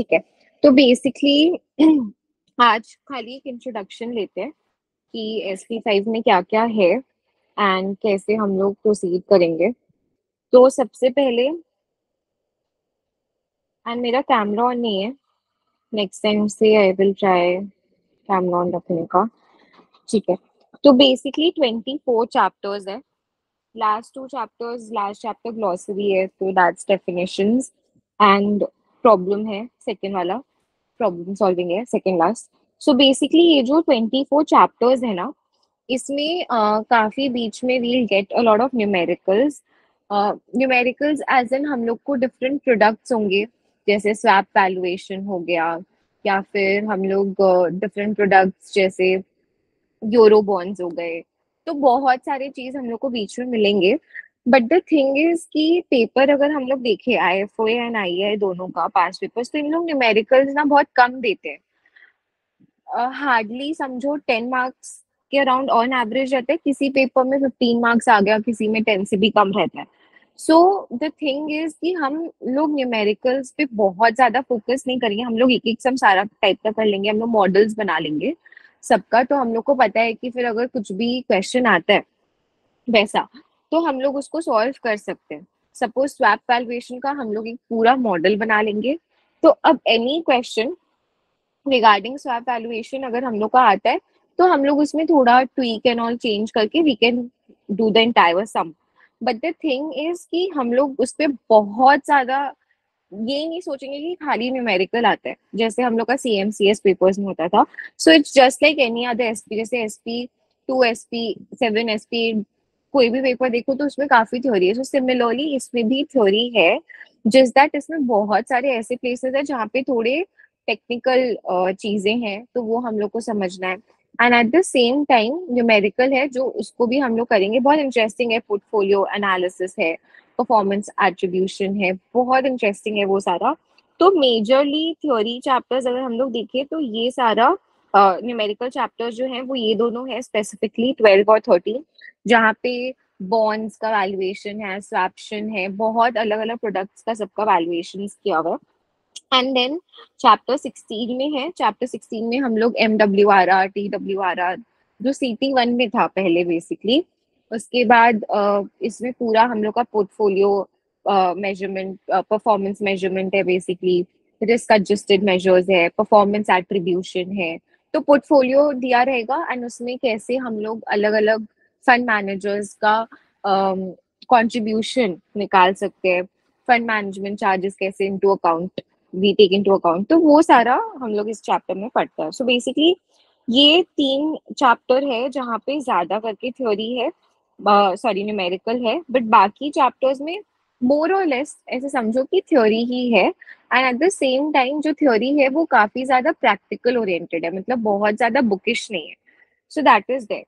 ठीक है। तो बेसिकली आज खाली एक इंट्रोडक्शन लेते हैं कि एस पी फाइव में क्या क्या है एंड कैसे हम लोग प्रोसीड करेंगे। तो सबसे पहले एंड मेरा कैमरा ऑन नहीं है। नेक्स्ट टाइम से I will try camera on रखने का। ठीक है। तो बेसिकली ट्वेंटी फोर चैप्टर्स है। Last two chapters last chapter glossary है तो दैट्स डेफिनेशंस एंड प्रॉब्लम है सेकेंड वाला प्रॉब्लम सॉल्विंग है सेकेंड लास्ट सो बेसिकली ये जो ट्वेंटी फोर चैप्टर्स है ना इसमें uh, काफ़ी बीच में we'll get a lot of numericals numericals as an हम लोग को डिफरेंट प्रोडक्ट्स होंगे जैसे स्वैप वैल्यूएशन हो गया या फिर हम लोग डिफरेंट प्रोडक्ट्स जैसे यूरो बॉन्ड्स हो गए। तो बहुत सारे चीज़ हम लोग को बीच में मिलेंगे। बट द थिंग इज़ कि पेपर अगर हम लोग देखें I F O and I आई दोनों का पास पेपर्स तो इन लोग न्यूमेरिकल्स ना बहुत कम देते हैं। हार्डली समझो टेन मार्क्स के अराउंड ऑन एवरेज रहते हैं। किसी पेपर में फिफ्टीन मार्क्स आ गया, किसी में टेन से भी कम रहता है। सो द थिंग इज़ कि हम लोग न्यूमेरिकल्स पे बहुत ज़्यादा फोकस नहीं करेंगे। हम लोग एक एक सम सारा टाइप का कर लेंगे, हम लोग मॉडल्स बना लेंगे सबका। तो हम लोग को पता है कि फिर अगर कुछ भी क्वेश्चन आता है, वैसा। तो हम लोग उसको सॉल्व कर सकते हैं। सपोज़ स्वैप वैल्यूएशन का हम लोग एक पूरा मॉडल बना लेंगे। तो अब any question regarding swap valuation अगर हम लोग का आता है तो हम लोग उसमें थोड़ा ट्वीक एंड ऑल चेंज करके we can do the entire sum but the thing is कि हम लोग उस पर बहुत ज़्यादा ये नहीं सोचेंगे कि खाली न्यूमेरिकल आता है। जैसे हम लोग का C M C S papers में होता था। So it's just like any other S P जैसे S P two S P seven S P कोई भी पेपर देखो तो उसमें काफ़ी थ्योरी है सो सिमिलरली इसमें भी थ्योरी है जिस दैट इसमें बहुत सारे ऐसे प्लेसेस है जहाँ पे थोड़े टेक्निकल चीज़ें हैं तो वो हम लोग को समझना है। And at the same time numerical है, जो उसको भी हम लोग करेंगे, बहुत इंटरेस्टिंग है पोर्टफोलियो एनालिसिस है परफॉर्मेंस एट्रीब्यूशन है, बहुत इंटरेस्टिंग है वो सारा। तो मेजरली थ्योरी चैप्टर्स अगर हम लोग देखें तो ये सारा न्यूमेरिकल uh, चैप्टर्स जो हैं वो ये दोनों है स्पेसिफिकली ट्वेल्व और थर्टीन जहाँ पे बॉन्ड्स का वैल्यूएशन है स्वैप्शन है बहुत अलग अलग प्रोडक्ट्स का सबका वैल्यूएशन किया हुआ एंड देन चैप्टर सिक्सटीन में है चैप्टर सिक्सटीन में हम लोग M W R R T W R R जो सी टी वन में था पहले बेसिकली उसके बाद uh, इसमें पूरा हम लोग का पोर्टफोलियो मेज़रमेंट परफॉर्मेंस मेज़रमेंट है बेसिकली रिस्क एडजस्टेड मेजर्स है परफॉर्मेंस एट्रीब्यूशन है तो पोर्टफोलियो दिया रहेगा एंड उसमें कैसे हम लोग अलग अलग फंड मैनेजर्स का कंट्रीब्यूशन निकाल सकते हैं फंड मैनेजमेंट चार्जेस कैसे into account we take into account तो वो सारा हम लोग इस चैप्टर में पढ़ते हैं। सो बेसिकली ये तीन चैप्टर है जहाँ पे ज़्यादा करके थ्योरी है सॉरी uh, न्यूमेरिकल है बट बाकी चैप्टर्स में मोर और लेस ऐसे समझो कि थ्योरी ही है and at the same time जो थ्योरी है वो काफ़ी ज़्यादा प्रैक्टिकल ओरिएंटेड है मतलब बहुत ज़्यादा बुकिश नहीं है। सो दैट इज़ देट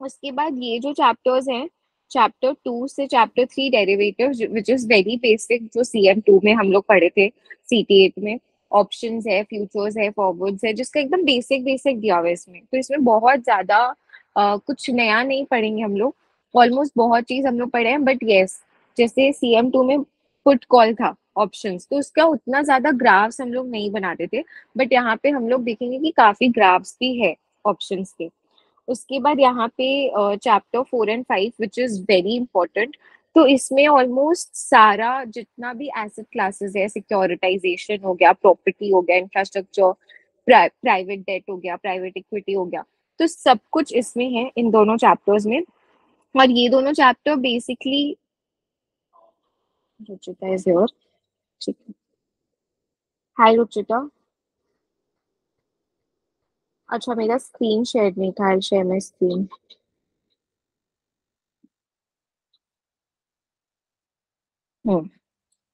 उसके बाद ये जो चैप्टर्स हैं चैप्टर टू से chapter three derivative which is very basic जो सी एम टू में हम लोग पढ़े थे सी टी एट में ऑप्शन है फ्यूचर्स है फॉरवर्ड्स है, जिसका एकदम बेसिक बेसिक दिया हुआ है इसमें। तो इसमें बहुत ज़्यादा कुछ नया नहीं पढ़ेंगे हम लोग। ऑलमोस्ट बहुत चीज़ हम लोग पढ़े हैं बट येस जैसे सी एम टू में पुट कॉल था ऑप्शन तो उसका उतना ज़्यादा ग्राफ्स हम लोग नहीं बनाते थे बट यहाँ पे हम लोग देखेंगे कि काफ़ी ग्राफ्स भी है ऑप्शन के। उसके बाद यहाँ पे chapter four and five which is very important तो इसमें ऑलमोस्ट सारा जितना भी एसेट क्लासेस है सिक्योरिटाइजेशन हो गया प्रॉपर्टी हो गया इंफ्रास्ट्रक्चर प्राइवेट डेट हो गया प्राइवेट इक्विटी हो गया तो सब कुछ इसमें है इन दोनों चैप्टर्स में। और ये दोनों chapter basically Ruchita is your ठीक है। हाय रुचिता। अच्छा मेरा स्क्रीन शेयर नहीं था शेयर माय स्क्रीन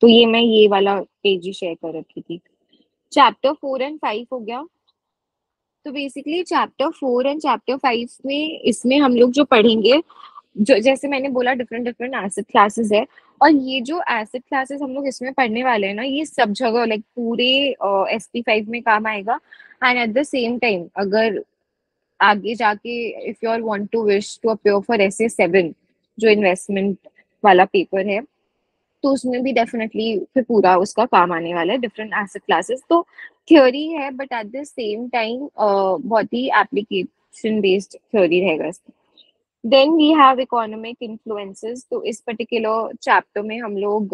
तो ये मैं ये वाला पेज ही शेयर कर रखी थी। चैप्टर फोर एंड फाइव हो गया। तो basically chapter four and chapter five में इसमें हम लोग जो पढ़ेंगे जो, जैसे मैंने बोला डिफरेंट डिफरेंट एसिड क्लासेस है। और ये जो एसिड क्लासेस हम लोग इसमें पढ़ने वाले हैं ना, ये सब जगह लाइक पूरे एस पी फाइव में काम आएगा। And at the same time अगर आगे जाके if you are want to wish to appear for S A seven जो इन्वेस्टमेंट वाला पेपर है तो उसमें भी डेफिनेटली फिर पूरा उसका काम आने वाला है डिफरेंट एसेट क्लासेस तो थ्योरी है but at the same time बहुत ही एप्लीकेशन बेस्ड थ्योरी रहेगा इसमें। Then we have economic influences तो इस पर्टिकुलर चैप्टर में हम लोग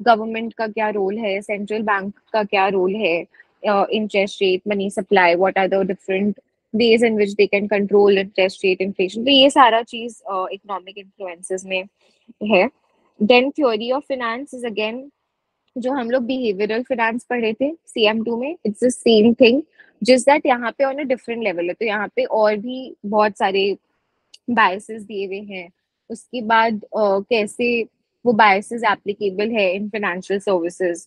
गवर्नमेंट uh, का क्या रोल है? सेंट्रल बैंक का क्या रोल है? Interest rate money supply what are the different ways in which they can control interest rate inflation? तो ये सारा चीज़ इकोनॉमिक इन्फ्लुएंसेस में है. Then theory of finance is again जो हम लोग बिहेवियरल फिनेंस पढ़े थे सी एम टू में इट्स द सेम थिंग जिस दैट यहाँ पे ऑन अ डिफरेंट लेवल है. तो यहाँ पे और भी बहुत सारे बायसेस दिए हुए हैं। उसके बाद uh, कैसे वो बायसेस एप्लीकेबल है इन फाइनेंशियल सर्विसेज़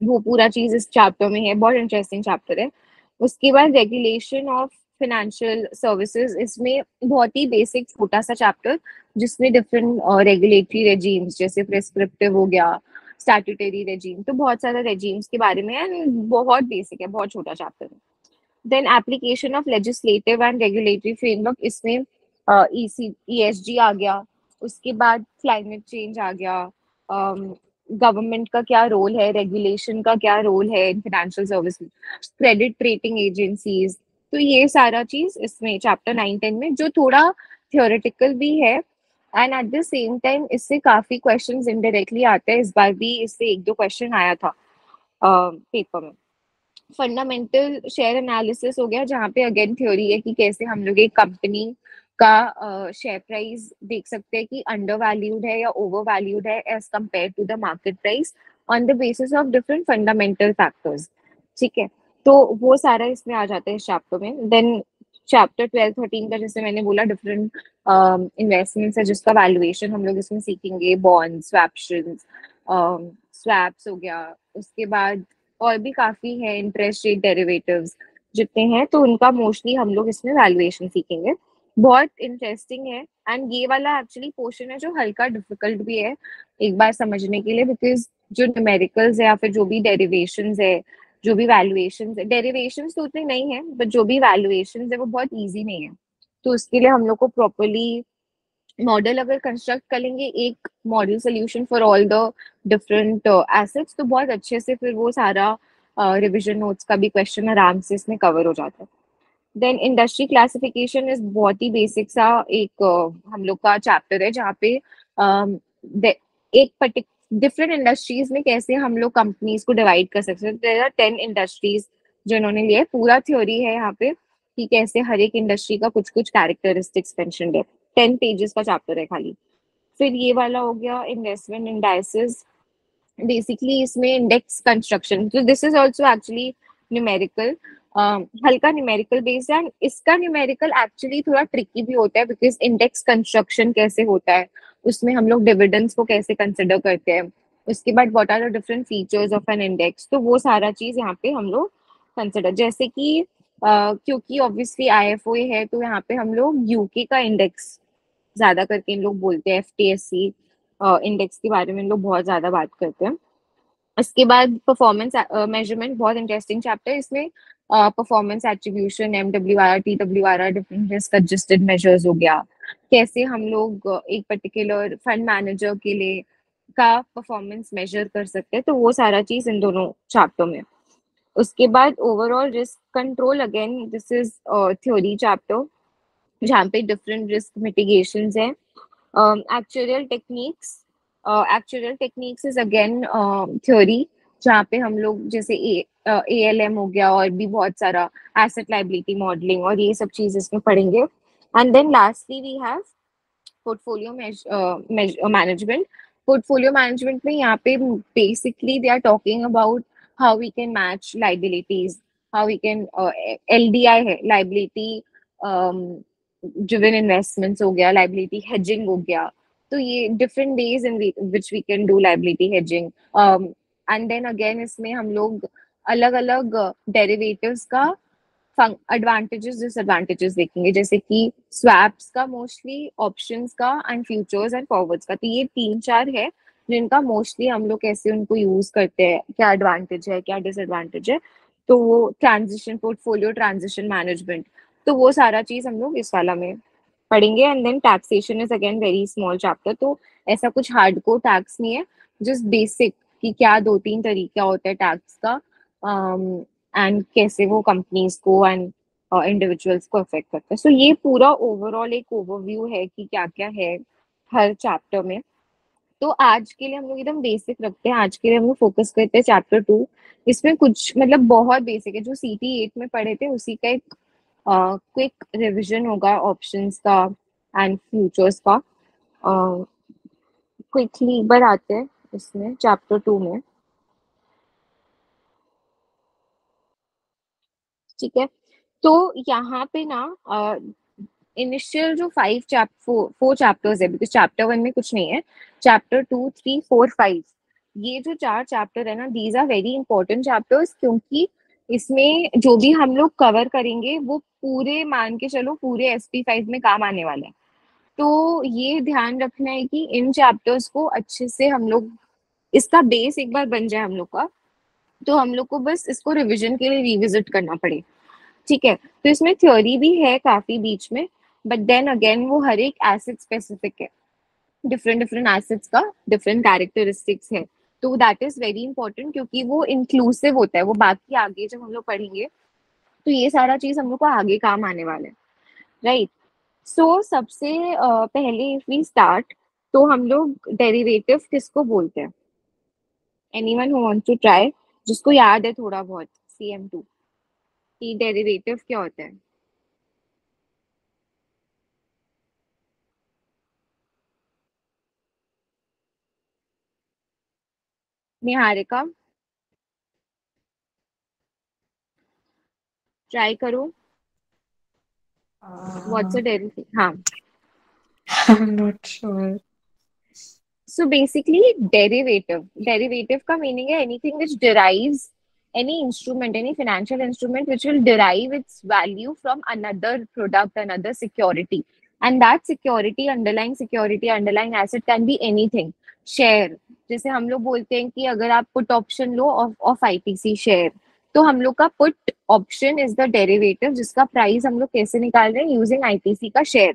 वो पूरा चीज़ इस चैप्टर में है बहुत इंटरेस्टिंग चैप्टर है। उसके बाद रेगुलेशन ऑफ़ फाइनेंशियल सर्विसेज़ इसमें बहुत ही बेसिक छोटा सा चैप्टर जिसमें डिफरेंट रेगुलेटरी रेजीम्स जैसे प्रेस्क्रिप्टिव हो गया स्टैट्यूटरी रेजीम तो बहुत सारे रेजीम्स के बारे में है बहुत बेसिक है बहुत छोटा चैप्टर है। Then application of legislative and regulatory framework इसमें ई सी आ गया। उसके बाद क्लाइमेट चेंज आ गया। गवर्नमेंट का क्या रोल है? रेगुलेशन का क्या रोल है in financial service credit rating agencies तो ये सारा चीज़ इसमें चैप्टर नाइन टेन में, जो थोड़ा थियोरेटिकल भी है। And at the same time इससे काफ़ी क्वेश्चन इनडायरेक्टली आते हैं। इस बार भी इससे एक दो क्वेश्चन आया था पेपर में। फंडामेंटल शेयर एनालिसिस हो गया, जहाँ पे अगेन थ्योरी है कि कैसे हम लोग एक कंपनी का शेयर प्राइस देख सकते हैं कि अंडर वैल्यूड है या ओवर वैल्यूड है as compare to the market price on the basis of different fundamental factors ठीक है? तो वो सारा इसमें आ जाता है इस चैप्टर में। देन चैप्टर ट्वेल्व थर्टीन का जैसे मैंने बोला डिफरेंट इन्वेस्टमेंट्स है जिसका वैल्यूएशन हम लोग इसमें सीखेंगे बॉन्ड स्वैप्शन स्वैप्स हो गया, उसके बाद और भी काफ़ी है इंटरेस्ट रेट डेरिवेटिव्स जितने हैं तो उनका मोस्टली हम लोग इसमें वैल्यूएशन सीखेंगे। बहुत इंटरेस्टिंग है। एंड ये वाला एक्चुअली पोर्शन है जो हल्का डिफ़िकल्ट भी है एक बार समझने के लिए बिकॉज़ जो न्यूमेरिकल्स है या फिर जो भी डेरिवेशन है जो भी वैल्यूएशन है डेरिवेशन तो उतने नहीं है बट जो भी वैल्यूएशन है वो बहुत ईजी नहीं है। तो उसके लिए हम लोग को प्रॉपरली मॉडल अगर कंस्ट्रक्ट कर लेंगे एक model solution for all the different assets तो बहुत अच्छे से फिर वो सारा रिविजन uh, नोट्स का भी क्वेश्चन आराम से इसमें कवर हो जाता है। देन इंडस्ट्री क्लासिफिकेशन इज़ बहुत ही बेसिक सा एक uh, हम लोग का चैप्टर है जहाँ पे um, एक पर्टिक डिफरेंट इंडस्ट्रीज़ में कैसे हम लोग कंपनीज़ को डिवाइड कर सकते हैं। देर आर टेन इंडस्ट्रीज़ जो इन्होंने है। पूरा थ्योरी है यहाँ पे कि कैसे हर एक इंडस्ट्री का कुछ कुछ कैरेक्टरिस्टिक्स मेंशन है। टेन पेजेस का चैप्टर है खाली। फिर ये वाला हो गया इन्वेस्टमेंट इंडाइसिस बेसिकली इसमें इंडेक्स कंस्ट्रक्शन तो this is also actually numerical हल्का न्यूमेरिकल बेस्ड है एंड इसका न्यूमेरिकल एक्चुअली थोड़ा ट्रिकी भी होता है बिकॉज़ इंडेक्स कंस्ट्रक्शन कैसे होता है उसमें हम लोग डिविडेंड्स को कैसे कंसिडर करते हैं उसके बाद what are the different features of an index तो वो सारा चीज़ यहाँ पे हम लोग कंसिडर जैसे कि uh, क्योंकि ऑब्वियसली आई एफ़ ओ है तो यहाँ पे हम लोग यूके का इंडेक्स ज़्यादा करके इन लोग बोलते हैं F T S C index के बारे में इन लोग बहुत ज़्यादा बात करते हैं। इसके बाद परफॉर्मेंस मेज़रमेंट बहुत इंटरेस्टिंग चैप्टर है इसमें। Performance attribution M W R T W R R different risk adjusted measures हो गया। कैसे हम लोग एक पर्टिकुलर फंड मैनेजर के लिए का परफॉर्मेंस मेजर कर सकते हैं तो वो सारा चीज़ इन दोनों चैप्टर में। उसके बाद overall risk control again this is theory chapter जहाँ पे डिफरेंट रिस्क मिटिगेशन है। Actual techniques actual techniques is again theory जहाँ पे हम लोग जैसे ए एल एम हो गया और भी बहुत सारा एसेट लाइबिलिटी मॉडलिंग और ये सब चीज़ इसमें पढ़ेंगे। And then lastly we have portfolio management portfolio management में यहाँ पे basically they are talking about how we can match liabilities how we can L D I है लाइबिलिटी ड्रिवन इन्वेस्टमेंट्स हो गया लाइबिलिटी हेजिंग हो गया। तो ये different days in which we can do liability hedging and then again इसमें हम लोग अलग अलग डेरिवेटिव्स का एडवांटेजेस डिसएडवांटेजेस देखेंगे। जैसे कि स्वैप्स का मोस्टली ऑप्शंस का एंड फ्यूचर्स एंड फॉरवर्ड्स का। तो ये तीन चार है जिनका मोस्टली हम लोग कैसे उनको यूज़ करते हैं। क्या एडवांटेज है, क्या डिसएडवांटेज है। तो वो ट्रांजिशन पोर्टफोलियो ट्रांजिशन मैनेजमेंट तो वो सारा चीज़ हम लोग इस वाला में पढ़ेंगे and then taxation is again very small chapter तो ऐसा कुछ हार्ड को टैक्स नहीं है जस्ट बेसिक कि क्या दो तीन तरीका होता है टैक्स का एंड um, कैसे वो कंपनीज़ को एंड इंडिविजुअल्स uh, को अफेक्ट करता है. सो so, ये पूरा ओवरऑल एक ओवरव्यू है कि क्या क्या है हर चैप्टर में. तो आज के लिए हम लोग एकदम बेसिक रखते हैं. आज के लिए हम लोग फोकस करते हैं चैप्टर टू इसमें कुछ मतलब बहुत बेसिक है. जो सी टी एट में पढ़े थे उसी का एक क्विक रिविजन होगा ऑप्शंस का एंड फ्यूचर्स का। क्विकली uh, बढ़ाते हैं इसमें चैप्टर टू में। ठीक है? तो यहाँ पे ना इनिशियल जो फाइव चैप फोर चैप्टर्स है बिकॉज़ चैप्टर वन में कुछ नहीं है। Chapter two three four five ये जो चार चैप्टर है ना these are very important chapters क्योंकि इसमें जो भी हम लोग कवर करेंगे, वो पूरे मान के चलो पूरे एस पी फाइव में काम आने वाला है। तो ये ध्यान रखना है कि इन चैप्टर्स को अच्छे से हम लोग, इसका बेस एक बार बन जाए हम लोग का तो हम लोग को बस इसको रिविजन के लिए रिविजिट करना पड़े। ठीक है? तो इसमें थ्योरी भी है काफ़ी बीच में बट देन अगेन वो हर एक एसिड स्पेसिफिक है। डिफरेंट डिफरेंट एसिड्स का डिफरेंट कैरेक्टरिस्टिक्स है। तो दैट इज़ वेरी इंपॉर्टेंट क्योंकि वो इंक्लूसिव होता है, वो बाकी आगे जब हम लोग पढ़ेंगे तो ये सारा चीज़ हम लोग को आगे काम आने वाला है राइट सो सबसे पहले इफ़ वी स्टार्ट तो हम लोग डेरिवेटिव किसको बोलते हैं? Anyone wants to try जिसको याद है थोड़ा बहुत सी एम टू डेरिवेटिव क्या होता है? निहारिका ट्राई करो व्हाट्स अ डेरिवेटिव हाँ I'm not sure. So basically, derivative. Derivative का meaning है anything which derives any instrument, any financial instrument which will derive its value from another product, another security. And that security, underlying security, underlying asset can be anything. Share. जैसे हम लोग बोलते हैं कि अगर आप पुट ऑप्शन लो of ITC share तो हम लोग का put option is the derivative जिसका प्राइस हम लोग कैसे निकाल रहे हैं यूजिंग आईटीसी का शेयर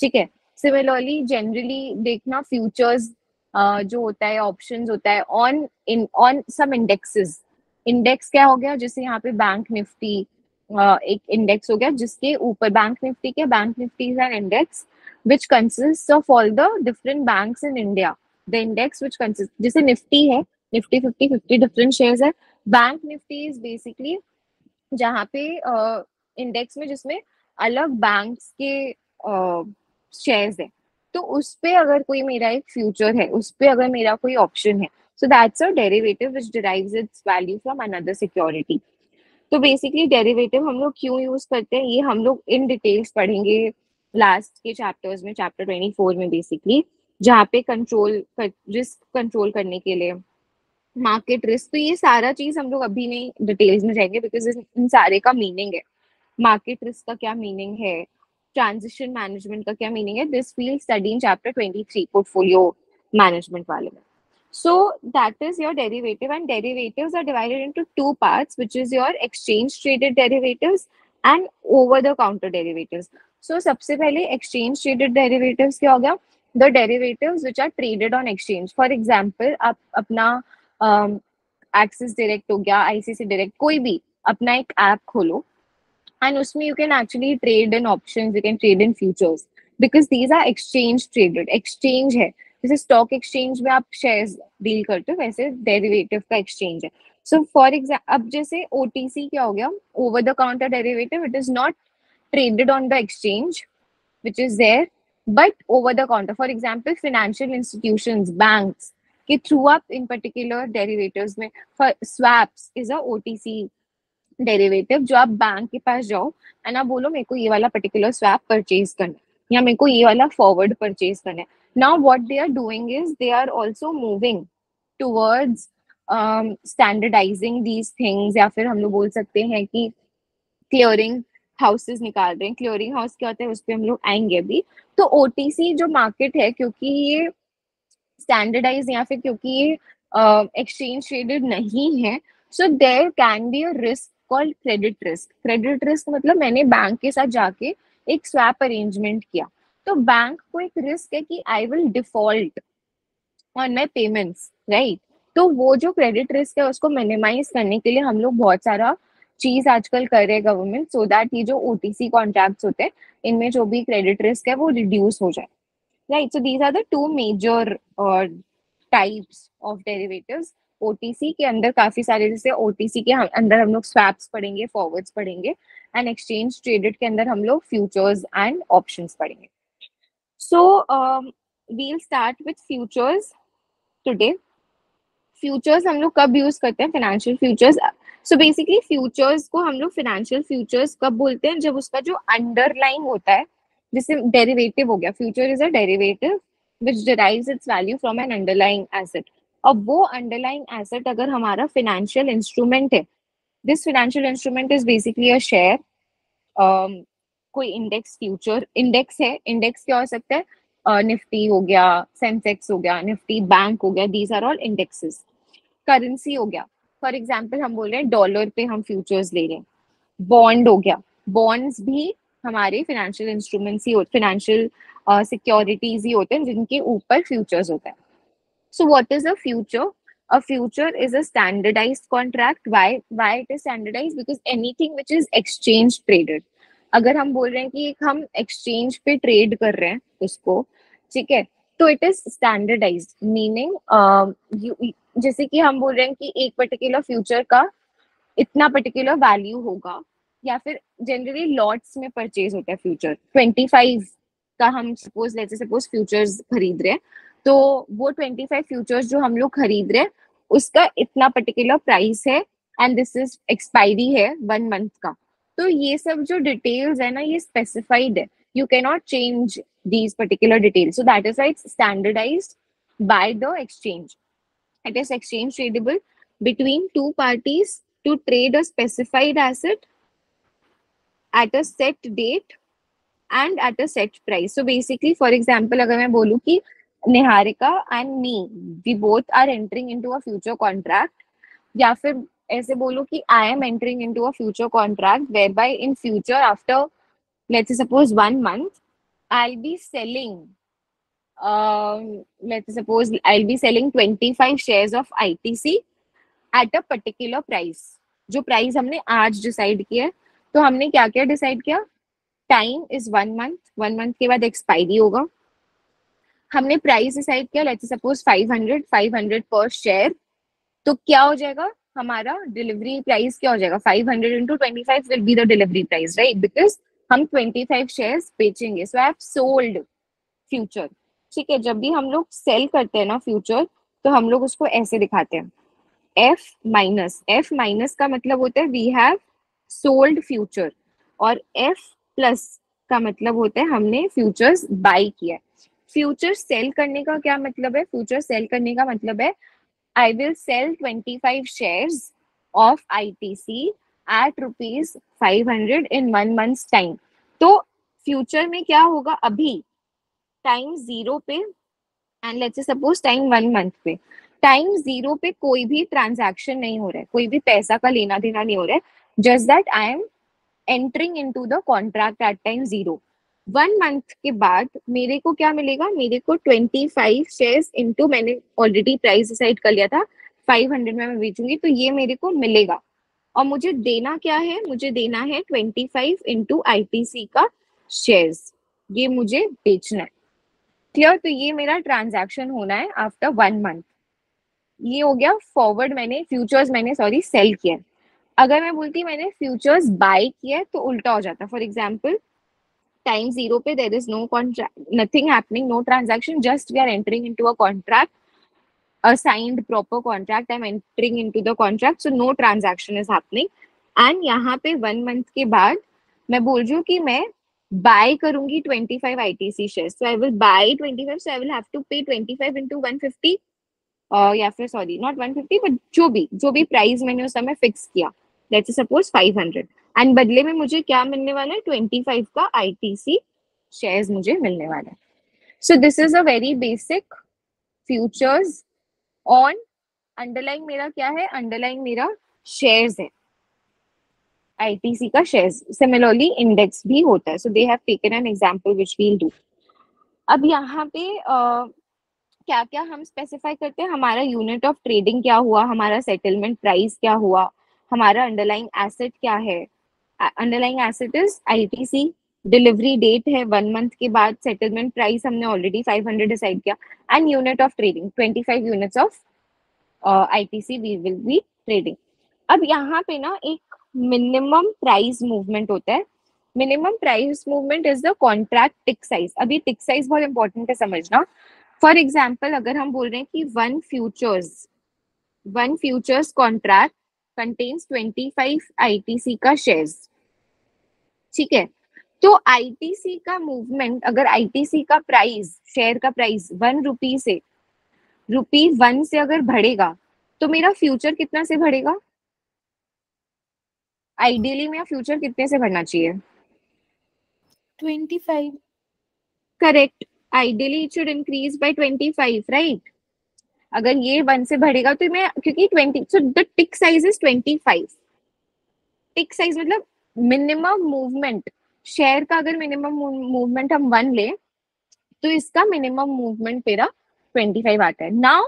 ठीक है? सिमिलरली जनरली देखना फ्यूचर्स जो होता है ऑप्शन होता है on in on some indexes index क्या हो गया? जैसे यहाँ पे बैंक निफ्टी एक इंडेक्स हो गया, जिसके ऊपर बैंक निफ्टी के bank nifty is an index which consist of all the different banks in India the index which consist जैसे निफ्टी है nifty fifty fifty different shares है। बैंक निफ्टी इज़ बेसिकली जहाँ पे इंडेक्स uh, में जिसमें अलग banks के shares uh, है। तो उस पे अगर कोई मेरा एक फ्यूचर है उस पे अगर मेरा कोई ऑप्शन है So that's a derivative which derives its value from another security. तो बेसिकली डेरिवेटिव हम लोग क्यों यूज़ करते हैं ये हम लोग इन डिटेल्स पढ़ेंगे लास्ट के चैप्टर्स में चैप्टर 24 में बेसिकली जहाँ पे कंट्रोल रिस्क कंट्रोल करने के लिए मार्केट रिस्क तो ये सारा चीज़ हम लोग अभी नहीं डिटेल्स में जाएँगे बिकॉज़ इन सारे का मीनिंग है। मार्केट रिस्क का क्या मीनिंग है? ट्रांजिशन मैनेजमेंट का क्या मीनिंग है? This we'll study in chapter twenty three portfolio management वाले में। So that is your derivative and derivative are divided into two part which is your exchange traded derivative and over the counter derivative so सबसे पहले exchange traded derivative क्या हो गया? The derivatives which are traded on exchange. For example, आप अपना axis um, direct हो गया ICC direct कोई भी अपना एक ऐप खोलो एंड उसमें you can actually trade in options you can trade in futures because these are exchange traded exchange है। जैसे स्टॉक एक्सचेंज में आप शेयर्स डील करते हो वैसे डेरिवेटिव का एक्सचेंज है। सो फॉर एग्ज़ाम्पल अब जैसे ओटीसी क्या हो गया? Over the counter derivative it is not traded on the exchange which is there but over the counter for example financial institution bank के through up in particular derivatives में swaps is a OTC derivative जो आप bank के पास जाओ and आप बोलो मेरे को ये वाला पर्टिकुलर स्वैप परचेज करना है या मेरे को ये वाला फॉरवर्ड परचेज करना है. What they are doing is they are also moving towards um, standardizing these things या फिर हम लोग बोल सकते हैं कि क्लियरिंग हाउसेस निकाल रहे हैं क्लियरिंग हाउस क्या होता है, उस पर हम लोग आएँगे अभी। तो ओटीसी जो मार्केट है, क्योंकि ये स्टैंडर्डाइज या फिर क्योंकि ये एक्सचेंज ट्रेडेड नहीं है so there can be a risk called credit risk credit risk मतलब मैंने बैंक के साथ जाके एक स्वैप अरेंजमेंट किया। तो बैंक को एक रिस्क है कि I will default on my payments right तो वो जो क्रेडिट रिस्क है, उसको मिनिमाइज करने के लिए हम लोग बहुत सारा चीज़ आजकल कर रहे गवर्नमेंट सो दैट ये जो ओटीसी कॉन्ट्रैक्ट होते हैं, इनमें जो भी क्रेडिट रिस्क है, वो रिड्यूस हो जाए। Right so these are the two major types of derivatives OTC के अंदर काफ़ी सारे, जैसे ओटीसी के अंदर हम लोग स्वैप्स पढ़ेंगे फॉरवर्ड्स पढ़ेंगे एंड एक्सचेंज ट्रेडेड के अंदर हम लोग फ्यूचर्स एंड ऑप्शंस पढ़ेंगे। So we'll start with futures today futures हम लोग कब यूज़ करते हैं? Financial futures so basically futures को हम लोग फिनेंशियल फ्यूचर्स कब बोलते हैं? जब उसका जो अंडरलाइन होता है जिससे डेरिवेटिव हो गया future is a derivative which derives its value from an underlying asset अब वो अंडरलाइंग एसेट अगर हमारा फाइनेंशियल इंस्ट्रूमेंट है this financial instrument is basically a share कोई इंडेक्स फ्यूचर इंडेक्स है इंडेक्स क्या हो सकता है? निफ्टी uh, हो गया सेंसेक्स हो गया निफ्टी बैंक हो गया these are all indexes currency हो गया. फॉर एग्ज़ाम्पल हम बोल रहे हैं डॉलर पे हम फ्यूचर्स ले रहे हैं। बॉन्ड हो गया। बॉन्ड्स भी हमारे फाइनेंशियल इंस्ट्रूमेंट्स ही फाइनेंशियल सिक्योरिटीज ही होते हैं, जिनके ऊपर फ्यूचर्स होता है। So what is a future a future is a standardized contract. Why why it is standardized? Because anything which is exchange traded. अगर हम बोल रहे हैं कि हम एक्सचेंज पे ट्रेड कर रहे हैं उसको, ठीक है? तो इट इज़ स्टैंडर्डाइज मीनिंग जैसे कि हम बोल रहे हैं कि एक पर्टिकुलर फ्यूचर का इतना पर्टिकुलर वैल्यू होगा, या फिर जनरली लॉट्स में परचेज होता है फ्यूचर 25 का हम सपोज़ लेते सपोज़ फ्यूचर्स खरीद रहे हैं तो वो 25 फ्यूचर्स जो हम लोग खरीद रहे हैं, उसका इतना पर्टिकुलर प्राइस है एंड दिस इज़ एक्सपायरी है वन मंथ का तो ये सब जो डिटेल्स है ना, ये स्पेसिफाइड है you change these particular details. So that is why it's standardized by the exchange. It is exchange tradable between two parties to trade a specified asset at a set date and at a set price. So basically, for example, अगर मैं बोलूँ कि Niharika and me, we both are entering into a future contract, या फिर ऐसे बोलो कि I am entering into a future contract whereby in future after let's say suppose one month i'll be selling um, let's suppose i'll be selling 25 shares of itc at a particular price. जो price हमने आज decide किया तो हमने क्या क्या decide किया? Time is one month one month के बाद एक्सपायरी होगा। हमने प्राइस डिसाइड किया लेट्स सपोज़ 500 500 पर शेयर तो क्या हो जाएगा? हमारा डिलीवरी प्राइस क्या हो जाएगा? 500 hundred into will be the delivery price right because हम 25 शेयर्स बेचेंगे। So I have sold future ठीक है, जब भी हम लोग सेल करते हैं ना फ्यूचर तो हम लोग उसको ऐसे दिखाते हैं। एफ़ माइनस एफ़ माइनस का मतलब होता है वी हैव सोल्ड फ्यूचर और एफ़ प्लस का मतलब होता है हमने फ्यूचर्स बाय किया। फ्यूचर सेल करने का क्या मतलब है? फ्यूचर सेल करने का मतलब है I will sell 25 shares of ITC at rupees five hundred in one month time तो फ्यूचर में क्या होगा? अभी टाइम ज़ीरो पे and let's suppose time one month पे टाइम ज़ीरो पे कोई भी ट्रांजैक्शन नहीं हो रहा है, कोई भी पैसा का लेना देना नहीं हो रहा है just that I am entering into the contract at time zero one month के बाद मेरे को क्या मिलेगा? मेरे को ट्वेंटी फाइव शेयर इंटू मैंने ऑलरेडी प्राइस डिसाइड कर लिया था फाइव हंड्रेड में मैं बेचूँगी तो ये मेरे को मिलेगा। और मुझे देना क्या है? मुझे देना है twenty five into I T C का शेयर्स ये मुझे बेचना है। क्लियर? तो ये मेरा ट्रांजैक्शन होना है आफ्टर वन मंथ ये हो गया फॉरवर्ड मैंने फ्यूचर्स मैंने सॉरी सेल किया अगर मैं बोलती मैंने फ्यूचर्स बाय किया तो उल्टा हो जाता फॉर एग्ज़ाम्पल टाइम ज़ीरो पे there is no contract nothing happening no transaction just we are entering into a contract a signed proper contract, i'm entering into the contract, so no transaction is happening. And यहाँ पे one month के बाद मैं बोल रही हूँ कि मैं बाय करूँगी 25 ITC share so I will buy 25 so I will have to pay 25 into 150 या फिर सॉरी नॉट 150 बट जो भी जो भी प्राइस मैंने उस समय फिक्स किया. लेट्स सपोज़ 500 एंड बदले में मुझे क्या मिलने वाला है? 25 का आईटीसी शेयर्स मुझे मिलने वाला है. So this is a very basic futures on underlying मेरा क्या है? अंडरलाइन मेरा शेयर्स है. आईटीसी का शेयर्स सिमिलरली इंडेक्स भी होता है। They have taken an example which we will do अब यहाँ पे क्या क्या हम स्पेसिफाई करते हैं? हमारा यूनिट ऑफ़ ट्रेडिंग क्या हुआ? हमारा सेटलमेंट प्राइस क्या हुआ? हमारा अंडरलाइंग एसेट क्या है? Underlying asset is ITC delivery date है वन मंथ के बाद। सेटलमेंट प्राइस हमने ऑलरेडी 500 डिसाइड किया। And unit of trading 25 units of ITC we will be trading अब यहाँ पे ना एक मिनिमम प्राइस मूवमेंट होता है। Minimum price movement is the contract tick size. अभी टिक साइज़ बहुत इंपॉर्टेंट है समझना। फॉर एग्ज़ाम्पल अगर हम बोल रहे हैं कि one futures one futures contract contains 25 ITC का शेयर्स ठीक है? तो आईटीसी का मूवमेंट अगर आईटीसी का प्राइस शेयर का प्राइस वन रुपी से रुपी वन से अगर बढ़ेगा तो मेरा फ्यूचर कितना से बढ़ेगा? आइडियली मेरा फ्यूचर कितने से बढ़ना चाहिए? 25 correct ideally it should increase by 25 right अगर ये वन से बढ़ेगा तो मैं क्योंकि 20 so the tick size is 25 tick size मतलब मिनिमम मूवमेंट शेयर का अगर मिनिमम मूवमेंट हम वन ले तो इसका मिनिमम मूवमेंट मेरा 25 आता है. नाउ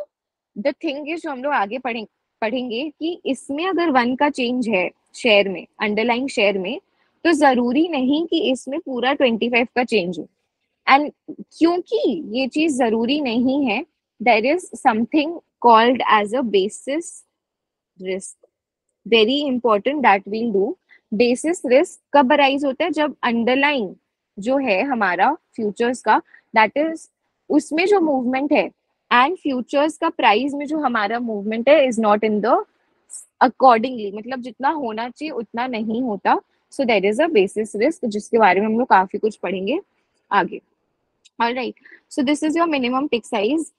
द थिंग इज़ जो हम लोग आगे पढ़ेंगे पढ़ेंगे कि इसमें अगर वन का चेंज है शेयर में अंडरलाइंग शेयर में तो ज़रूरी नहीं कि इसमें पूरा 25 का चेंज हो। एंड क्योंकि ये चीज़ ज़रूरी नहीं है there is something called as a basis risk very important that will do basis risk कब अराइज होता है? जब अंडरलाइन जो है हमारा फ्यूचर्स का दैट इज़ उसमें जो मूवमेंट है एंड फ्यूचर्स का प्राइस में जो हमारा मूवमेंट है is not in the accordingly मतलब जितना होना चाहिए, उतना नहीं होता। So there is a basis risk जिसके बारे में हम लोग काफ़ी कुछ पढ़ेंगे आगे। All right so this is your minimum tick size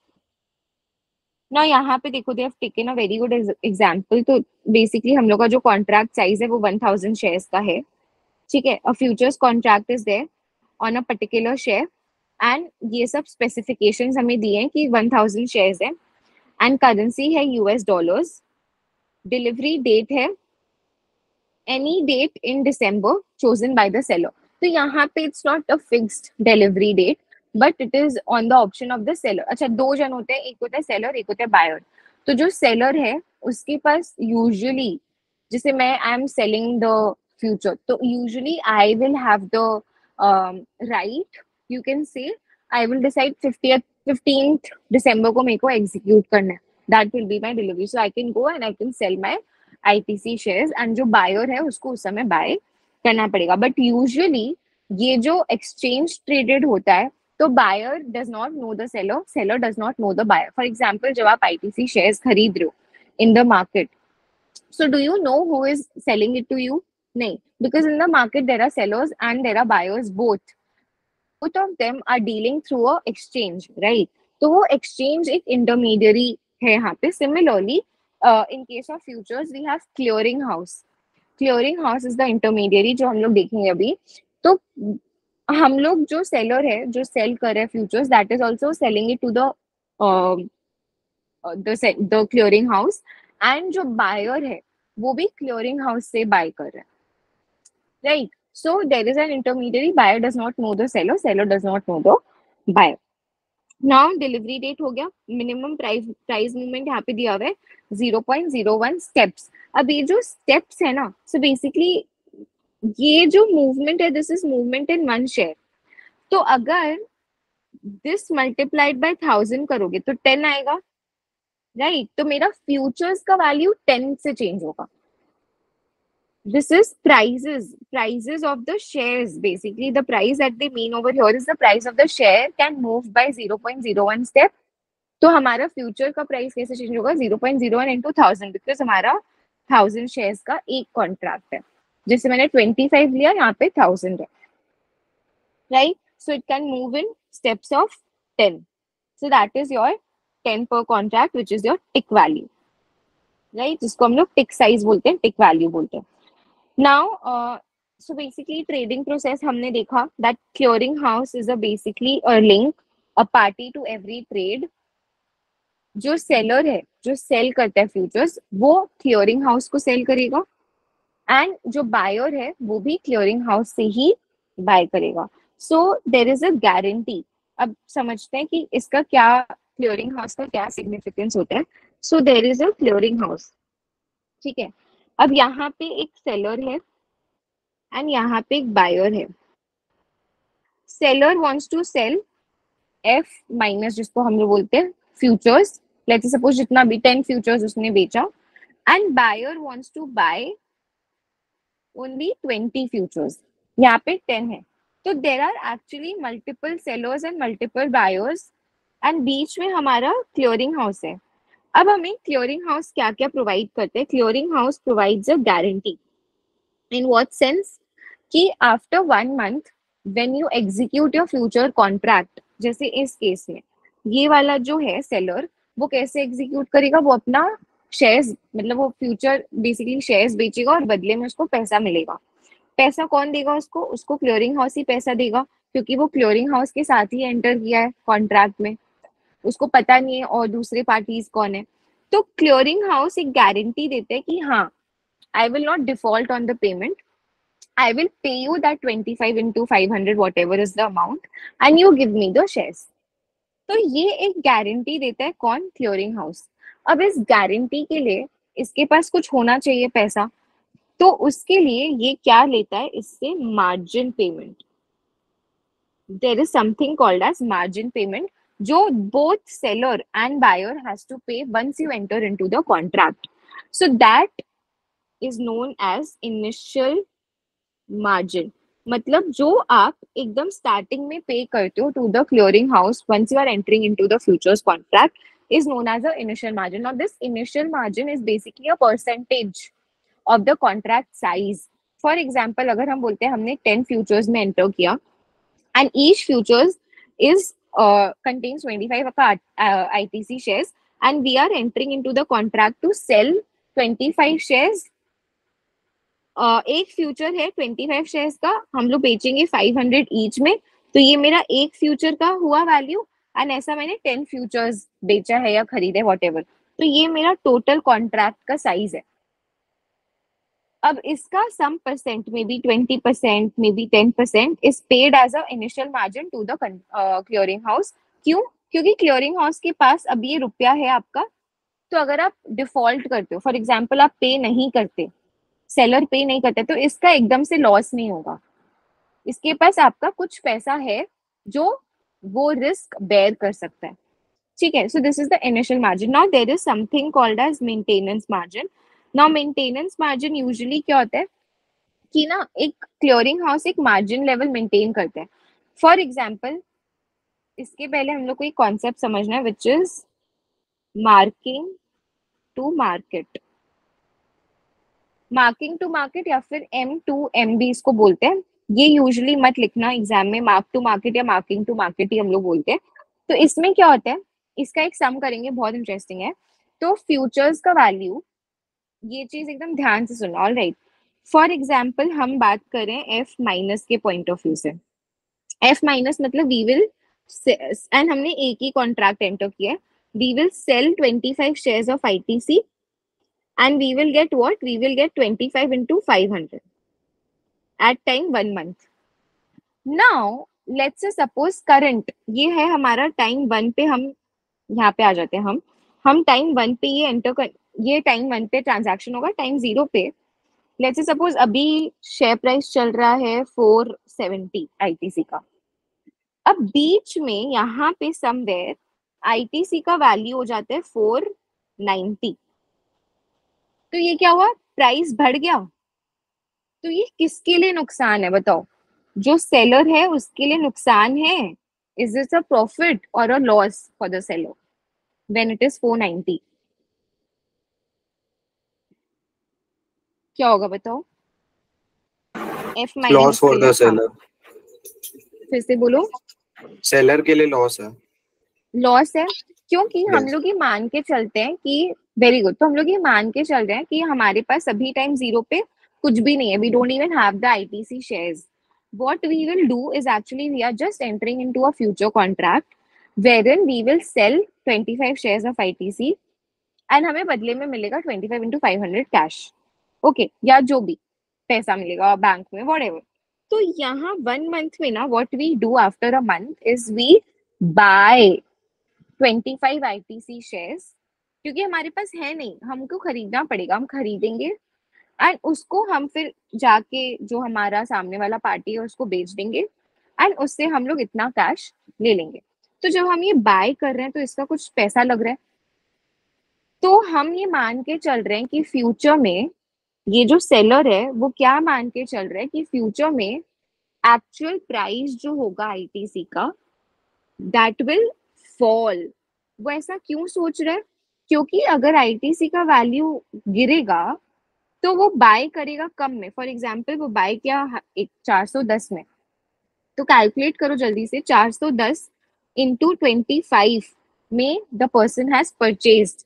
ना यहाँ पे देखो they have taken a very good example तो बेसिकली हम लोग का जो कॉन्ट्रैक्ट साइज़ है वो 1000 शेयर्स का है। ठीक है? Futures contract is there on a particular share and ये सब स्पेसिफिकेशंस हमें दिए हैं कि 1000 शेयर्स है। एंड करेंसी है यूएस डॉलर्स डिलीवरी डेट है। Any date in December chosen by the seller तो यहाँ पे it's not a fixed delivery date but it is on the option of the seller अच्छा दो जन होते हैं, एक होता है सेलर एक होता है बायर तो जो सेलर है, उसके पास यूजुअली जैसे मैं I am selling the future तो usually I will have the right you can say I will decide fifty fifteen को मेरे को एग्जीक्यूट करना है। That will be my delivery so I can go and I can sell my ITC shares and जो buyer है, उसको उस समय बाय करना पड़ेगा। बट यूजुअली ये जो एक्सचेंज ट्रेडेड होता है तो buyer does not know the seller seller does not know the buyer for example जब आप आई टी सी शेयर खरीद रहे हो in the market so do you know who is selling it to you नहीं because in the market there are sellers and there are buyers both both of them are dealing through a exchange, right? तो वो exchange एक intermediary है यहाँ पे। Similarly in case of futures we have clearing house clearing house is the intermediary जो हम लोग देखेंगे अभी। तो हम लोग जो सेलर है, जो सेल कर रहे हैं futures that is also selling it to the house and जो बायर है, वो भी क्लियोरिंग हाउस से बाय कर रहे हैं। Right so there is an intermediary buyer does not know the seller seller does not know the buyer now delivery date हो गया। मिनिमम प्राइस प्राइस मूवमेंट यहाँ पे दिया हुआ है। Zero point zero one steps अब ये जो स्टेप्स है ना सो so बेसिकली ये जो मूवमेंट है this is movement in one share तो अगर दिस मल्टीप्लाइड बाय थाउज़ेंड करोगे तो टेन आएगा। Right right? तो मेरा फ्यूचर्स का वैल्यू टेन से चेंज होगा। This is prices. Prices of the shares, basically. The price that they mean over here is the price of the share can move by 0.01 step. तो हमारा future का price कैसे change होगा? 0.01 into 1000 because हमारा 1000 shares का एक contract है। जैसे मैंने 25 लिया, यहाँ पे 1000 है। Right so it can move in steps of 10 so that is your 10 per contract which is your tick value right जिसको हम लोग टिक साइज़ बोलते हैं टिक वैल्यू बोलते हैं। Now so basically trading process हमने देखा that clearing house is a basically a link a party to every trade जो सेलर है, जो सेल करता है फ्यूचर्स वो क्लियरिंग हाउस को सेल करेगा। एंड जो बायर है, वो भी क्लियरिंग हाउस से ही बाय करेगा। सो देर इज़ अ गारंटी अब समझते हैं कि इसका क्या क्लियरिंग हाउस का क्या सिग्निफिकेंस होता है। So there is a clearing house ठीक है? अब यहाँ पे एक सेलर है एंड यहाँ पे एक बायर है। Seller wants to sell F minus जिसको हम लोग बोलते हैं फ्यूचर्स लेट्स सपोज़ जितना भी टेन फ्यूचर्स उसने बेचा। And buyer wants to buy only twenty futures यहाँ पे टेन है। तो there are actually multiple sellers and multiple buyers and बीच में हमारा क्लियरिंग हाउस है। अब हमें क्लियरिंग हाउस क्या क्या प्रोवाइड करते हैं? Clearing house provides a guarantee in what sense कि after one month when you execute your future contract जैसे इस केस में, ये वाला जो है सेलर वो कैसे एग्जीक्यूट करेगा? वो अपना शेयर्स मतलब वो फ्यूचर बेसिकली शेयर्स बेचेगा और बदले में उसको पैसा मिलेगा। पैसा कौन देगा उसको? उसको क्लियरिंग हाउस ही पैसा देगा, क्योंकि वो क्लियरिंग हाउस के साथ ही एंटर किया है कॉन्ट्रैक्ट में। उसको पता नहीं है और दूसरे पार्टीज़ कौन है। तो क्लियरिंग हाउस एक गारंटी देते हैं कि हाँ I will not default on the payment I will pay you that 25 into 500 whatever is the amount, and you give me the shares. तो ये एक गारंटी देता है कौन? क्लियरिंग हाउस अब इस गारंटी के लिए इसके पास कुछ होना चाहिए पैसा। तो उसके लिए ये क्या लेता है? इससे margin payment there is something called as margin payment जो both seller and buyer has to pay once you enter into the contract so that is known as initial margin मतलब जो आप एकदम स्टार्टिंग में पे करते हो to the clearing house once you are entering into the futures contract is known as a initial margin. Now, this initial margin is basically a percentage of the contract size. For example, अगर हम बोलते हैं हमने 10 futures में enter किया and each futures is uh, contains 25 का uh, ITC shares and we are entering into the contract to sell 25 shares. Uh, एक future है 25 शेयर्स का हम लोग बेचेंगे 500 ईच में। तो ये मेरा एक फ्यूचर का हुआ वैल्यू एंड ऐसा मैंने 10 फ्यूचर्स बेचा है या खरीदे वॉट तो ये मेरा टोटल कॉन्ट्रैक्ट का साइज़ है। अब इसका some percent may be twenty percent may be ten percent is paid as a initial margin to the clearing house क्यों? क्योंकि क्लियरिंग हाउस के पास अब ये रुपया है आपका। तो अगर आप डिफ़ॉल्ट करते हो फॉर एग्ज़ाम्पल आप पे नहीं करते सेलर पे नहीं करते तो इसका एकदम से लॉस नहीं होगा। इसके पास आपका कुछ पैसा है जो वो रिस्क बेयर कर सकता है। ठीक है? So this is the initial margin now there is something called as maintenance margin now maintenance margin usually क्या होता है कि ना एक क्लियरिंग हाउस एक मार्जिन लेवल मेंटेन करता है। फॉर एग्ज़ाम्पल इसके पहले हम लोग को एक कॉन्सेप्ट समझना है which is marking to market marking to market या फिर एम टू एम बी इसको बोलते हैं। ये यूजली मत लिखना एग्ज़ाम में मार्क टू मार्केट या मार्किंग टू मार्केट ही हम लोग बोलते हैं। तो इसमें क्या होता है, इसका एक सम करेंगे, बहुत इंटरेस्टिंग है। तो फ्यूचर्स का वैल्यू ये चीज़ एकदम ध्यान से सुनो ऑल राइट फॉर एग्ज़ाम्पल हम बात करें एफ़ माइनस के पॉइंट ऑफ़ व्यू से एफ़ माइनस मतलब वी विल एंड हमने एक ही कॉन्ट्रैक्ट एंटर किया है we will sell 25 shares of ITC and we will get what? We will get 25 into 500 at time one month. Now, let's say suppose current ये है हमारा time one पे हम यहाँ पे आ जाते हैं हम हम टाइम वन पे ये एंटर कर ये टाइम वन पे ट्रांजैक्शन होगा टाइम ज़ीरो पे। लेट्स सपोज़ अभी शेयर प्राइस चल रहा है फोर सेवेंटी आईटीसी का। अब बीच में यहाँ पे समवेयर आईटीसी का वैल्यू हो जाता है फोर नाइन्टी तो ये क्या हुआ? प्राइस बढ़ गया। तो ये किसके लिए नुकसान है बताओ? जो सेलर है, उसके लिए नुकसान है। इज़ दिस अ प्रॉफिट और a loss for the seller when it is 490 क्या होगा बताओ? F loss for the seller फिर से बोलो। सेलर के लिए लॉस है। लॉस है क्योंकि हम लोग ये मान के चलते हैं कि वेरी गुड तो हम लोग ये मान के चल रहे हैं कि हमारे पास अभी टाइम ज़ीरो पे कुछ भी नहीं है। We don't even have the ITC shares what we will do is actually we are just entering into a future contract wherein we will sell 25 shares of ITC and हमें बदले में मिलेगा 25 into 500 cash okay okay, या जो भी पैसा मिलेगा bank में whatever. तो यहाँ वन मंथ में ना what we do after a month is we buy 25 ITC shares क्योंकि हमारे पास है नहीं हमको खरीदना पड़ेगा हम खरीदेंगे एंड उसको हम फिर जाके जो हमारा सामने वाला पार्टी है उसको बेच देंगे एंड उससे हम लोग इतना कैश ले लेंगे। तो जब हम ये बाय कर रहे हैं तो इसका कुछ पैसा लग रहा है। तो हम ये मान के चल रहे हैं कि फ्यूचर में ये जो सेलर है, वो क्या मान के चल रहा है कि फ्यूचर में एक्चुअल प्राइस जो होगा आईटीसी का दैट विल फॉल वो ऐसा क्यों सोच रहा है? क्योंकि अगर आईटीसी का वैल्यू गिरेगा तो वो बाय करेगा कम में. फॉर एग्ज़ाम्पल वो बाय किया एक 410 में. तो कैलकुलेट करो जल्दी से 410 इंटू ट्वेंटी फाइव में द पर्सन हैज़ परचेज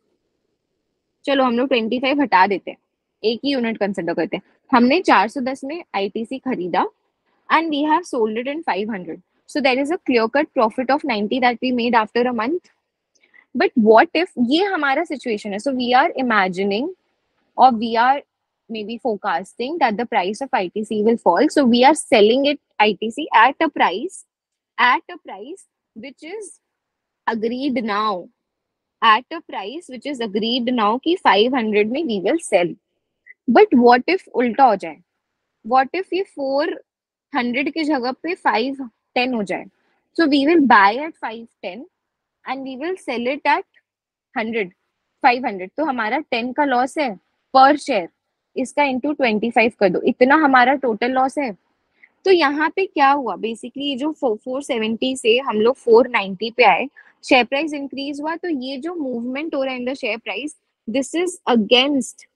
चलो हम लोग 25 हटा देते हैं. एक ही यूनिट कंसिडर करते हैं। हमने 410 में आईटीसी खरीदा and we have sold it in 500 so there is a clear cut profit of 90 that we made after a month but what if ये हमारा सिचुएशन है? सो वी आर इमेजिनिंग और we are may be forecasting that the price of I T C will fall so we are selling it I at a price at a price which is agreed now at a price which is agreed now की five hundred में we will sell but what if उल्टा हो जाए? What if ये 400 की जगह पे 510 हो जाए? So we will buy at 510 and we will sell it at 100 500 तो हमारा 10 का लॉस है पर शेयर इसका इंटू 25 कर दो। इतना हमारा टोटल लॉस है। तो यहाँ पे क्या हुआ? बेसिकली ये जो 470 से हम लोग 490 पे आए शेयर प्राइस इंक्रीज हुआ तो ये जो मूवमेंट हो रहा है in the share price this is against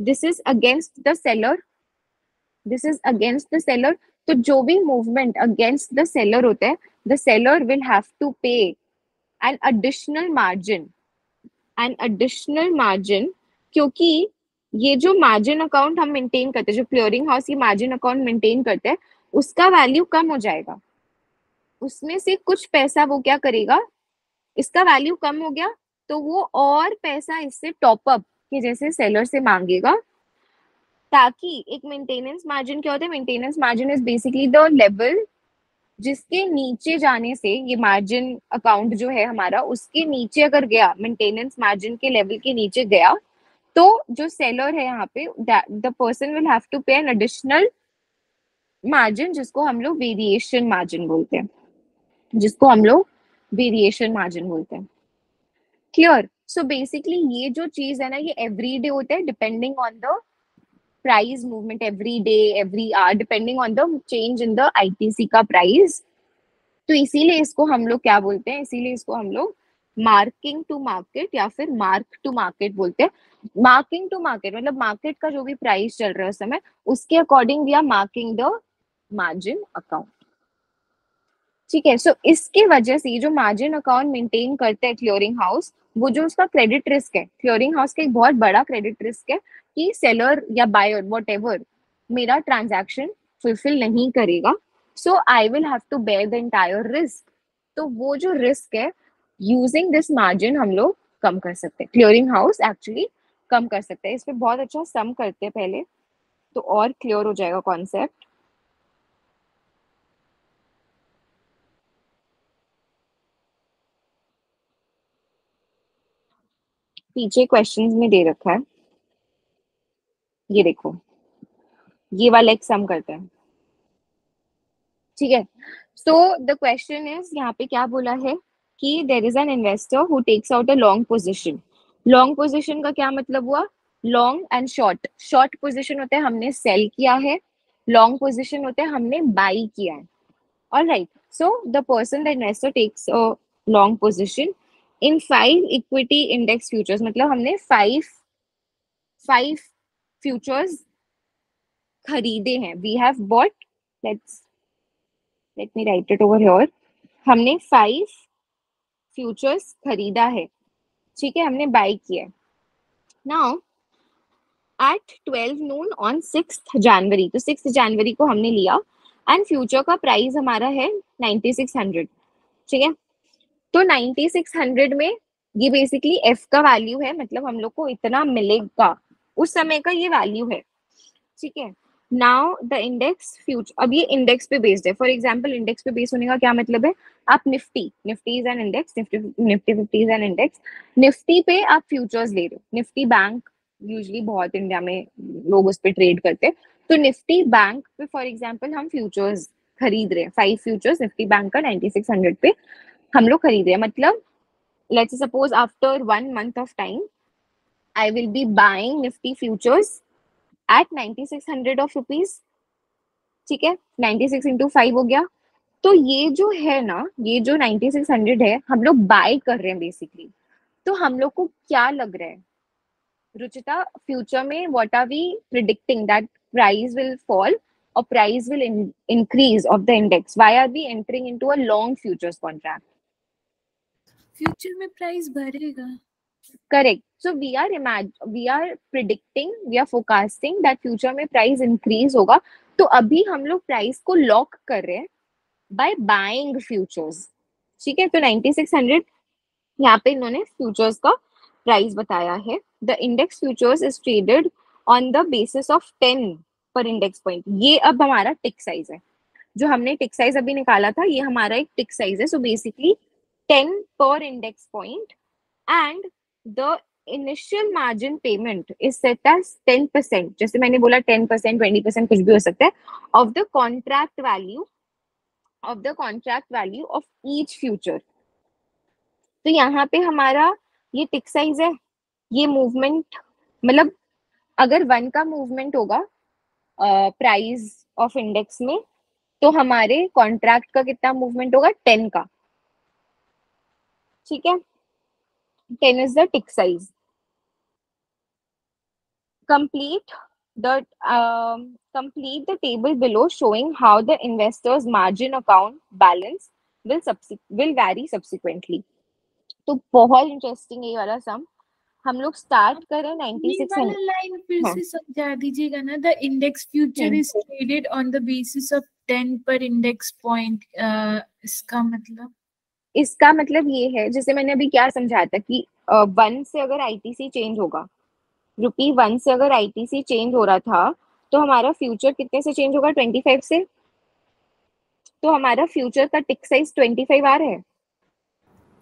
this is against the seller this is against the seller तो जो भी मूवमेंट अगेंस्ट द सेलर होता है the seller will have to pay an additional margin an additional margin क्योंकि ये जो margin account हम maintain करते हैं, जो क्लियरिंग हाउस ये मार्जिन अकाउंट मेंटेन करते हैं, उसका वैल्यू कम हो जाएगा। उसमें से कुछ पैसा वो क्या करेगा? इसका वैल्यू कम हो गया तो वो और पैसा इससे टॉप अप के जैसे सेलर से मांगेगा। ताकि एक मेंटेनेंस मार्जिन क्या होता है? Maintenance margin is basically the level जिसके नीचे जाने से ये मार्जिन अकाउंट जो है हमारा, उसके नीचे अगर गया मेंटेनेंस मार्जिन के लेवल के नीचे गया तो जो सेलर है यहाँ पे the person will have to pay an additional margin जिसको हम लोग वेरिएशन मार्जिन बोलते हैं। जिसको हम लोग वेरिएशन मार्जिन बोलते हैं। क्लियर सो बेसिकली ये जो चीज़ है ना, ये एवरी डे होता है depending on the price movement every day every hour depending on the change in the ITC का प्राइस तो इसीलिए इसको हम लोग क्या बोलते हैं? इसीलिए इसको हम लोग मार्किंग टू मार्केट या फिर मार्क टू मार्केट बोलते हैं। मार्किंग टू मार्केट मतलब मार्केट का जो भी प्राइस चल रहा है उस समय, उसके according we are marking the margin account ठीक है? सो इसके वजह से ये जो मार्जिन अकाउंट मेंटेन करते हैं क्लियरिंग हाउस वो जो उसका क्रेडिट रिस्क है क्लियरिंग हाउस का एक बहुत बड़ा क्रेडिट रिस्क है कि सेलर या बायर वट मेरा ट्रांजैक्शन फुलफिल नहीं करेगा। So I will have to bear the entire risk तो वो जो रिस्क है यूजिंग दिस मार्जिन हम लोग कम कर सकते हैं। क्लियरिंग हाउस एक्चुअली कम कर सकते हैं। इस पर बहुत अच्छा सम करते हैं पहले। तो और क्लियर हो जाएगा कॉन्सेप्ट पीछे क्वेश्चंस में दे रखा है। ये देखो। ये वाला एक सम करते हैं। ठीक है। सो द क्वेश्चन इज़ यहाँ पे क्या बोला है कि there is an investor who takes out a long position long position का क्या मतलब हुआ? Long and short short position होते हैं, हमने सेल किया है। लॉन्ग पोजिशन होते है, हमने बाई किया है। All right so the person the investor takes a long position in five equity index futures मतलब हमने फाइव फाइव फ्यूचर्स खरीदे हैं। We have bought let's let me write it over here हमने फाइव फ्यूचर्स खरीदा है। ठीक है, हमने बाय किया now at twelve noon on six January तो सिक्स जनवरी को हमने लिया। एंड फ्यूचर का प्राइस हमारा है नाइन्टी सिक्स हंड्रेड ठीक है? तो नाइन्टी सिक्स हंड्रेड में ये बेसिकली एफ़ का वैल्यू है मतलब हम लोग को इतना मिलेगा, उस समय का ये वैल्यू है। ठीक है? नाउ द इंडेक्स फ्यूचर अब ये इंडेक्स पे बेस्ड है। फॉर एग्जांपल इंडेक्स पे बेस्ड होने का क्या मतलब है? आप Nifty Nifty is an index Nifty Nifty fifty is an index Nifty पे आप फ्यूचर्स ले रहे हो। निफ्टी बैंक यूजली बहुत इंडिया में लोग उस पर ट्रेड करते हैं। तो निफ्टी बैंक पे फॉर एग्ज़ाम्पल हम फ्यूचर्स खरीद रहे हैं। फाइव फ्यूचर्स निफ्टी बैंक का नाइनटी सिक्स हंड्रेड पे। हम लोग खरीदे मतलब let's suppose after one month of time I will be buying Nifty futures at ninety six hundred of rupees ठीक है? नाइनटी सिक्स इंटू फाइव हो गया। तो ये जो है ना, ये जो नाइनटी सिक्स हंड्रेड है, हम लोग बाय कर रहे हैं बेसिकली तो हम लोग को क्या लग रहा है? रुचिता फ्यूचर में what are we predicting that price will fall और price will increase of the index why are we entering into a long futures contract future में प्राइस बढ़ेगा। Correct. So, we are imag- we are predicting, we are forecasting that future में price increase होगा। तो अभी हम लोग price को lock कर रहे हैं बाय बाइंग फ्यूचर्स ठीक है? तो 9600 यहाँ पे इन्होंने फ्यूचर्स का प्राइस बताया है। The index futures is traded on the basis of 10 per index point ये अब हमारा टिक साइज़ है। जो हमने टिक साइज़ अभी निकाला था, ये हमारा एक टिक साइज़ है। So basically 10 per index point and the initial margin payment is set as 10% जैसे मैंने बोला 10% 20% कुछ भी हो सकता है of the contract value of the contract value of each future तो यहाँ पे हमारा ये टिक साइज़ है ये मूवमेंट मतलब अगर वन का मूवमेंट होगा प्राइस ऑफ़ इंडेक्स में तो हमारे कॉन्ट्रैक्ट का कितना मूवमेंट होगा टेन का ठीक है? Ten is the tick size complete the complete the table below showing how the investors margin account balance will will vary subsequently तो बहुत इंटरेस्टिंग ये वाला सम हम लोग स्टार्ट कर रहे हैं 96 फिर से समझा दीजिएगा ना the index future is traded on the basis of 10 per index point इसका मतलब? इसका मतलब ये है जैसे मैंने अभी क्या समझाया था कि वन से अगर आईटीसी चेंज होगा रुपी वन से अगर आईटीसी चेंज हो रहा था तो हमारा फ्यूचर कितने से चेंज होगा? ट्वेंटी फाइव से? तो हमारा फ्यूचर का टिक साइज़ ट्वेंटी फाइव आ रहा है।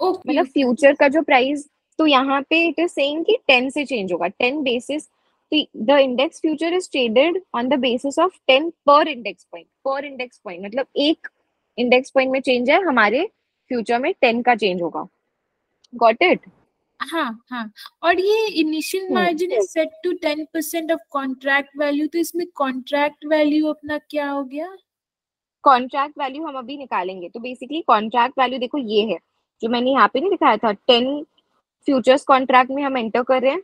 ओके मतलब फ्यूचर का जो प्राइस तो यहाँ पे इट इज़ सेइंग कि टेन से चेंज होगा ten basis the index future is traded on the basis of ten पर इंडेक्स पॉइंट पर इंडेक्स पॉइंट मतलब एक इंडेक्स पॉइंट में चेंज है हमारे फ्यूचर में टेन का चेंज होगा। गॉट इट हाँ हाँ। और ये initial. Margin is set to 10% of contract value तो इसमें कॉन्ट्रैक्ट वैल्यू अपना क्या हो गया? कॉन्ट्रैक्ट वैल्यू हम अभी निकालेंगे। तो बेसिकली कॉन्ट्रैक्ट वैल्यू देखो ये है जो मैंने यहाँ पे नहीं दिखाया था। टेन फ्यूचर्स कॉन्ट्रैक्ट में हम एंटर कर रहे हैं।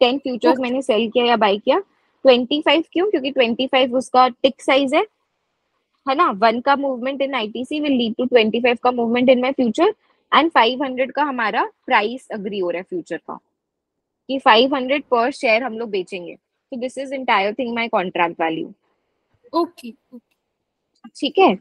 टेन फ्यूचर्स मैंने सेल किया या बाई किया। ट्वेंटी फाइव क्यों? क्योंकि ट्वेंटी फाइव उसका टिक साइज़ है। है ना? वन का movement in ITC will lead to twenty five का movement in my future and five hundred का हमारा प्राइस अग्री हो रहा है फ्यूचर का। कि फाइव हंड्रेड पर शेयर हम लोग बेचेंगे। तो this is entire thing my contract value okay okay ठीक है?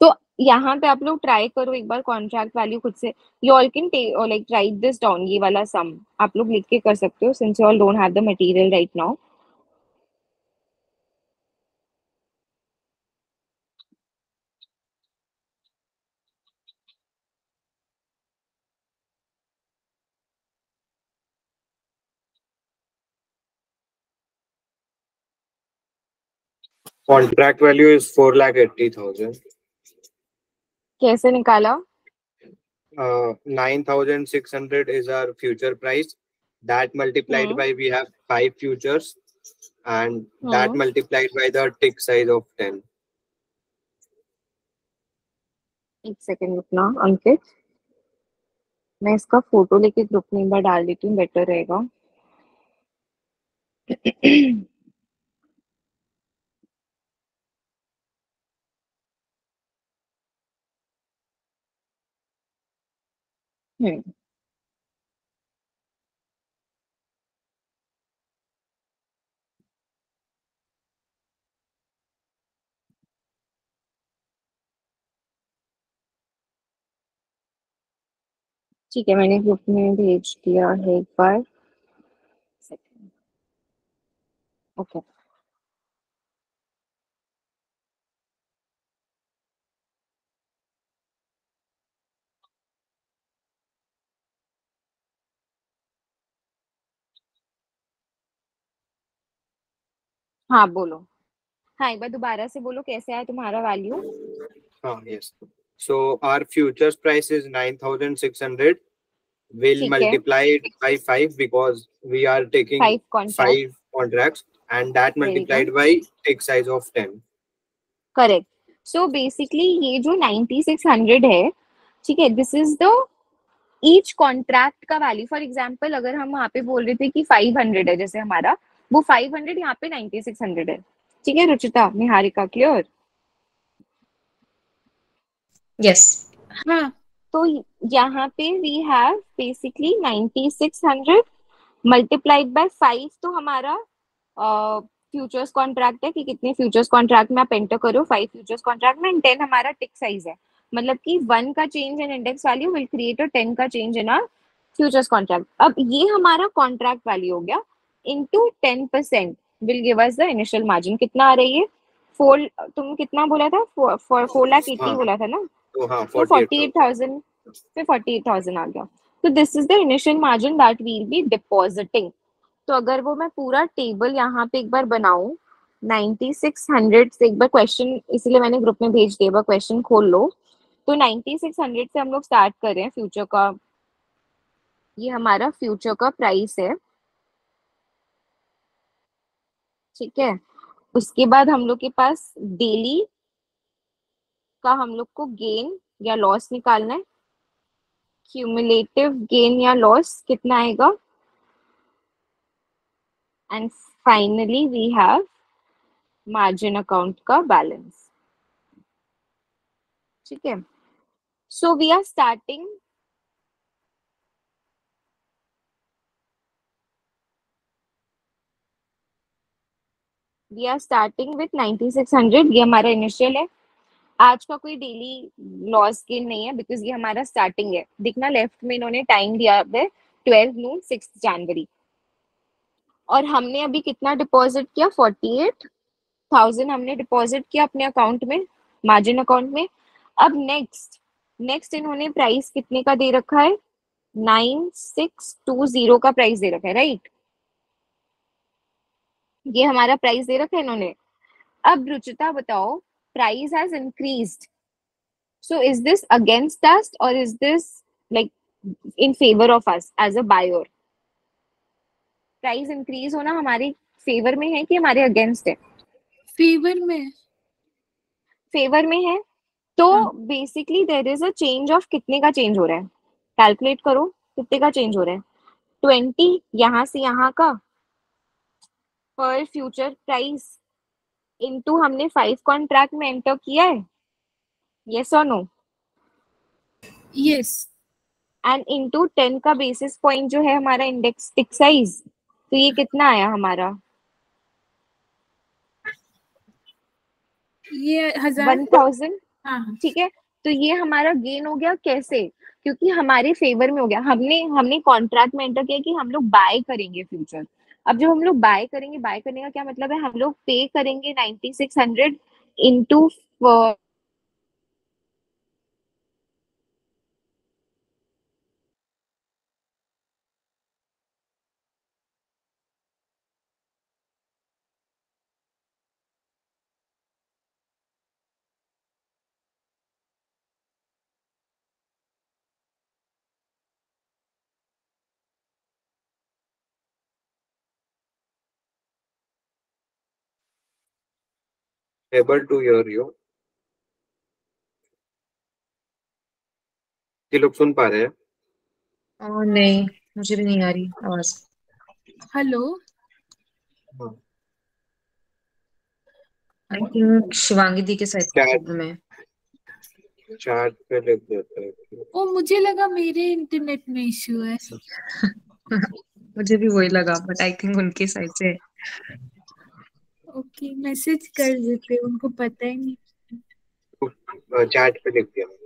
तो यहाँ पे आप लोग ट्राई करो एक बार कॉन्ट्रैक्ट वैल्यू खुद से। You all can like write this down ये वाला सम आप लोग लिख के कर सकते हो since you all don't have the material right now contract value is four lakh eighty thousand कैसे निकाला? Nine thousand six hundred is our future price that multiplied by we have five futures and that multiplied by the tick size of ten एक second रुकना अंकित। मैं इसका photo लेके group number डाल देती हूँ बेटर रहेगा। हम्म ठीक है मैंने ग्रुप में भेज दिया है एक बार ओके हाँ बोलो। हाँ एक बार दोबारा से बोलो कैसे आया तुम्हारा value yes so our futures price is 9600 will multiplied by 5 because we are taking 5 contracts and that multiplied by tick size of 10 correct so basically ये जो 9600 है ठीक है this is the each contract का वैल्यू फॉर एग्ज़ाम्पल अगर हम वहाँ पे बोल रहे थे कि 500 है जैसे हमारा वो 500 यहाँ पे 9600 है। ठीक है रुचिता निहारिका क्लियर Yes. हाँ तो यहाँ पे we have basically 9600 multiplied by 5 तो हमारा फ्यूचर्स uh, कॉन्ट्रैक्ट है कि कितने फ्यूचर्स कॉन्ट्रैक्ट में आप एंटर करो फाइव फ्यूचर्स कॉन्ट्रैक्ट में टेन हमारा टिक साइज़ है। मतलब कि वन का change in index value will create a ten का change in our futures contract अब ये हमारा कॉन्ट्रैक्ट वैल्यू हो गया। Into ten percent will give us the initial margin कितना आ रही है? फोर तुम कितना बोला था? फोर लाख एट्टी हाँ। बोला था ना? So हाँ, तो 48,000. 48,000 पे 48,000 आ गया। तो this is the initial margin that we'll be depositing तो अगर वो मैं पूरा टेबल यहाँ पे एक बार बनाऊँ 9600 से एक बार क्वेश्चन इसलिए मैंने ग्रुप में भेज दिया क्वेश्चन खोल लो। तो 9600 से हम लोग स्टार्ट कर रहे हैं फ्यूचर का। ये हमारा फ्यूचर का प्राइस है। ठीक है? उसके बाद हम लोग के पास डेली का हम लोग को गेन या लॉस निकालना है। क्यूमुलेटिव गेन या लॉस कितना आएगा? And finally we have margin account का बैलेंस ठीक है? So we are starting we are starting with 9600 ये हमारा इनिशियल है। आज का कोई डेली लॉस गेन नहीं है बिकॉज़ ये हमारा स्टार्टिंग है। दिखना लेफ़्ट में इन्होंने टाइम दिया है ट्वेल्व नून सिक्स जनवरी। और हमने अभी कितना डिपॉजिट किया? फोर्टी एट थाउज़ेंड हमने डिपॉजिट किया अपने अकाउंट में मार्जिन अकाउंट में। अब नेक्स्ट नेक्स्ट इन्होंने प्राइस कितने का दे रखा है? नाइन सिक्स टू ज़ीरो का प्राइस दे रखा है राइट ये हमारा प्राइस दे रखा है इन्होंने अब रुचिता बताओ price has increased. So is this against us or is this like in favor of us as a buyer? Price increase होना हमारे फेवर में है कि हमारे अगेंस्ट है फेवर में फेवर में है तो। Basically there is a change of कितने का चेंज हो रहा है कैलकुलेट करो कितने का चेंज हो रहा है ट्वेंटी यहाँ से यहाँ का पर फ्यूचर प्राइस इनटू हमने फाइव कॉन्ट्रैक्ट में एंटर किया है? यस और no yes and into ten का बेसिस पॉइंट जो है हमारा इंडेक्स टिक साइज़ तो ये कितना आया हमारा? ये हज़ार वन थाउज़ेंड हाँ हाँ। ठीक है तो ये हमारा गेन हो गया कैसे? क्योंकि हमारे फेवर में हो गया। हमने हमने कॉन्ट्रैक्ट में एंटर किया कि हम लोग बाय करेंगे फ्यूचर अब जब हम लोग बाय करेंगे बाय करने का क्या मतलब है? हम लोग पे करेंगे ninety six hundred into Able to hear you. ये लोग सुन पा रहे हैं और नहीं मुझे भी नहीं आ रही आवाज़ hello I think Shivangi di के साइड क्या? प्रॉब्लम है चैट पे लिख देते हैं ओ मुझे लगा मेरे इंटरनेट में इश्यू है मुझे भी वही लगा बट आई थिंक उनके साइड से है। ओके मैसेज कर देते उनको पता ही नहीं। चैट पे लिख दिया मैंने।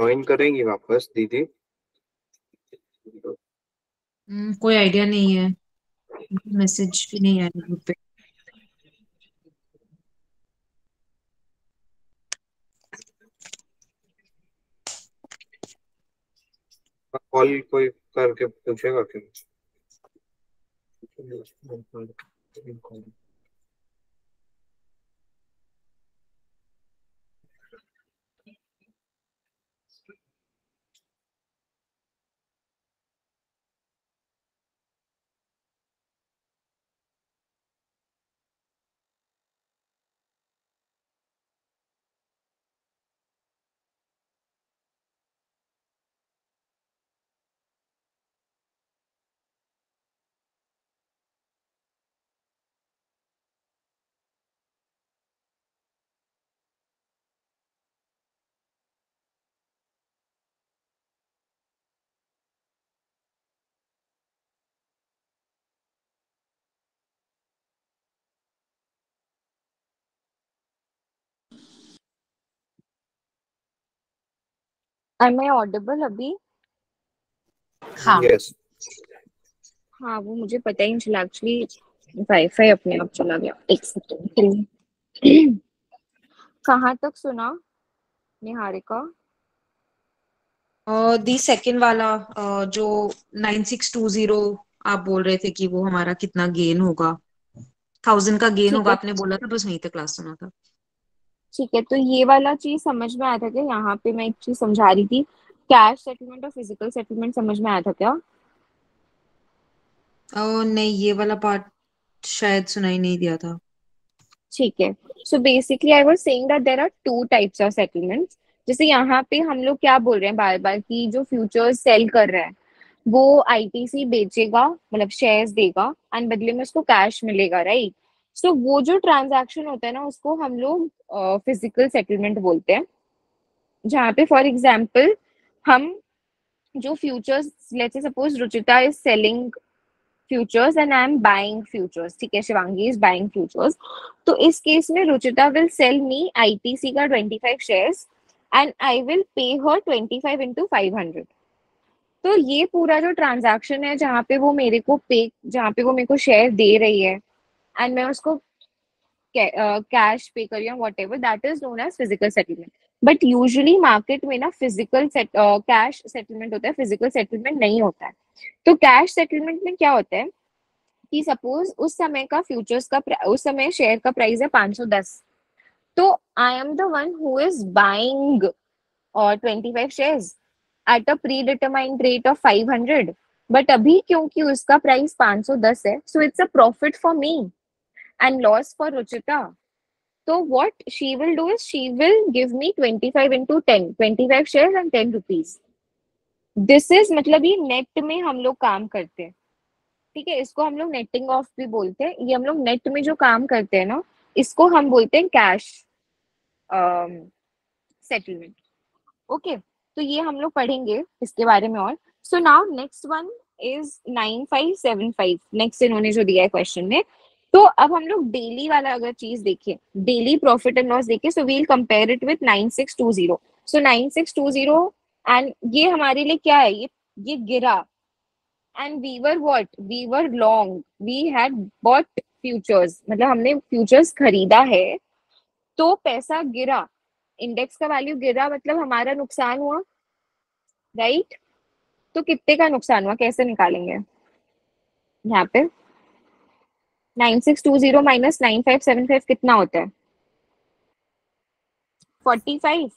ज्वाइन करेंगी वापस दीदी। हम्म, कोई आइडिया नहीं है। मैसेज भी नहीं आया ग्रुप पे। कॉल कोई करके पूछेगा क्यों? Am I audible अभी हाँ। यस हाँ वो मुझे पता ही नहीं चला। एक्चुअली वाईफाई अपने आप चला गया। एक सेकंड कहाँ तक सुना निहारिका? दी सेकंड वाला अ, जो 9620 आप बोल रहे थे कि वो हमारा कितना गेन होगा। थाउज़ेंड का गेन होगा आपने बोला था बस वहीं तक क्लास सुना था। ठीक है तो ये वाला चीज़ समझ में आया था क्या? यहाँ पे मैं एक चीज़ समझा रही थी। कैश सेटलमेंट और फ़िज़िकल सेटलमेंट समझ में आया था क्या? ओ नहीं ये वाला पार्ट शायद सुनाई नहीं दिया था। ठीक है so basically I was saying that there are two types of settlements जैसे यहाँ पे हम लोग क्या बोल रहे हैं बार बार कि जो फ्यूचर्स सेल कर रहे है वो आईटीसी बेचेगा मतलब शेयर्स देगा एंड बदले में उसको कैश मिलेगा राइट सो so, वो जो ट्रांजैक्शन होता है ना उसको हम लोग फ़िज़िकल सेटलमेंट बोलते हैं। जहाँ पे फॉर एग्ज़ाम्पल हम जो futures let's suppose Ruchita is selling futures and I am buying futures ठीक है शिवांगी इज़ बाइंग फ्यूचर्स तो इस केस में Ruchita will sell me ITC का 25 shares and I will pay her 25 into five तो ये पूरा जो ट्रांजैक्शन है जहाँ पे वो मेरे को पे जहाँ पे वो मेरे को शेयर दे रही है एंड मैं उसको कैश पे कर रही हूँ whatever that is known as physical settlement but usually market में ना फ़िज़िकल कैश सेटलमेंट होता है फ़िज़िकल सेटलमेंट नहीं होता है। तो कैश सेटलमेंट में क्या होता है कि सपोज़ उस समय का फ्यूचर्स का उस समय शेयर का प्राइस है 510 तो I am the one who is buying और 25 shares at a predetermined rate of 500 but अभी क्योंकि उसका प्राइस 510 है so it's a profit for me and loss for Ruchita तो what she will do is she will give me 25 into 10 25 shares and 10 rupees. This is मतलब ये net में हम लोग काम करते हैं। ठीक है, इसको हम लोग नेटिंग ऑफ़ भी बोलते हैं। ये हम लोग नेट में जो काम करते हैं ना, इसको हम बोलते हैं कैश सेटलमेंट ओके तो ये हम लोग पढ़ेंगे इसके बारे में और। So now next one is nine five seven five next इन्होंने जो दिया है क्वेश्चन में तो अब हम लोग डेली वाला अगर चीज़ देखें डेली प्रॉफिट एंड लॉस देखें so we'll compare it with nine six two zero so nine six two zero and ये हमारे लिए क्या है? ये ये गिरा। And we were what we were long we had bought futures मतलब हमने फ्यूचर्स खरीदा है तो पैसा गिरा। इंडेक्स का वैल्यू गिरा मतलब हमारा नुकसान हुआ। Right right? तो कितने का नुकसान हुआ? कैसे निकालेंगे? यहाँ पे। Nine six two zero minus nine five seven five कितना होता है? Forty five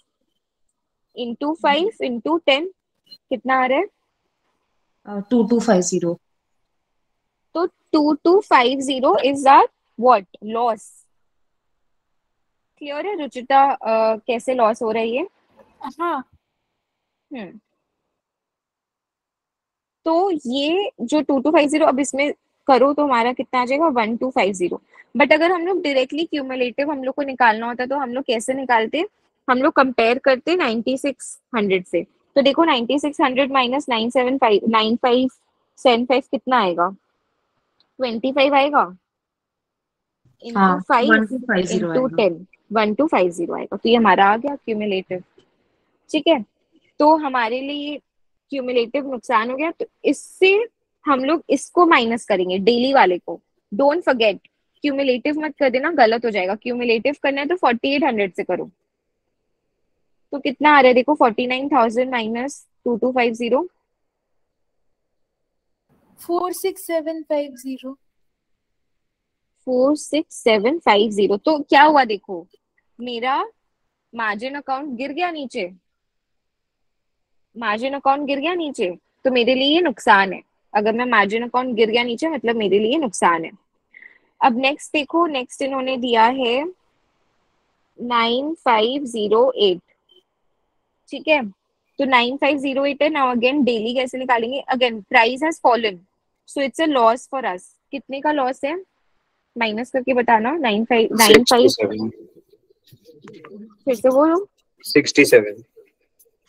into five into ten कितना आ रहा है? Two two five zero. तो two two five zero is our what loss clear है रुचिता? कैसे लॉस हो रही है? हाँ। हम्म। तो ये जो टू टू फाइव ज़ीरो अब इसमें करो तो हमारा कितना आ जाएगा? One two five zero but अगर हम लोग डायरेक्टली क्यूमुलेटिव हम लोग को निकालना होता तो हम लोग कैसे निकालते? हम लोग कंपेयर करते नाइनटी सिक्स हंड्रेड से। तो देखो ninety six hundred minus nine seven five nine five seven five कितना आएगा? ट्वेंटी फाइव आएगा? इंटू हाँ ten one two five zero आएगा। तो ये हमारा आ गया क्यूमुलेटिव ठीक है? तो हमारे लिए क्यूमुलेटिव नुकसान हो गया। तो इससे हम लोग इसको माइनस करेंगे डेली वाले को। डोंट फॉरगेट क्यूमुलेटिव मत कर देना गलत हो जाएगा। क्यूमुलेटिव करना है तो फोर्टी एट हंड्रेड से करो। तो कितना आ रहा है? देखो forty nine thousand minus two two five zero four six seven five zero four six seven five zero तो क्या हुआ देखो? मेरा मार्जिन अकाउंट गिर गया नीचे। मार्जिन अकाउंट गिर गया नीचे। तो मेरे लिए ये नुकसान है। अगर मैं मार्जिन अकाउंट गिर गया नीचे मतलब मेरे लिए नुकसान है। अब नेक्स्ट देखो नेक्स्ट इन्होंने दिया है नाइन फाइव ज़ीरो एट ठीक है? तो नाइन फाइव ज़ीरो एट है नाउ अगेन डेली कैसे निकालेंगे? Again price has fallen so it's a loss for us कितने का लॉस है? माइनस करके बताना नाइन फाइव नाइन फाइव फिर से बोलो 67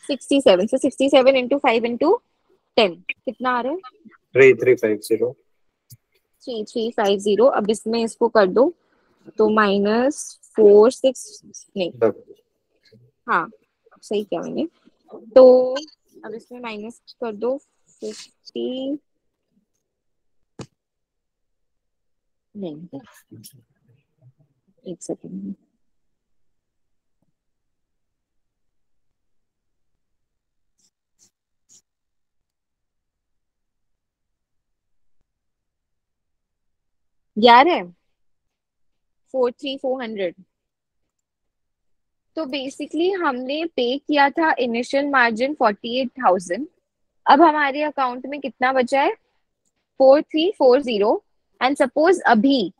sixty seven so sixty seven into five into ten कितना आ रहा है? 3350 three five zero three three five zero अब इसमें इसको कर दो तो माइनस फोर सिक्स नहीं। हाँ सही किया मैंने। तो अब इसमें माइनस कर दो फिफ्टी नहीं एक सेकेंड यार है फोर थ्री फोर हंड्रेड। तो बेसिकली हमने पे किया था initial margin forty eight thousand अब हमारे अकाउंट में कितना बचा है? Four three four zero and suppose अभी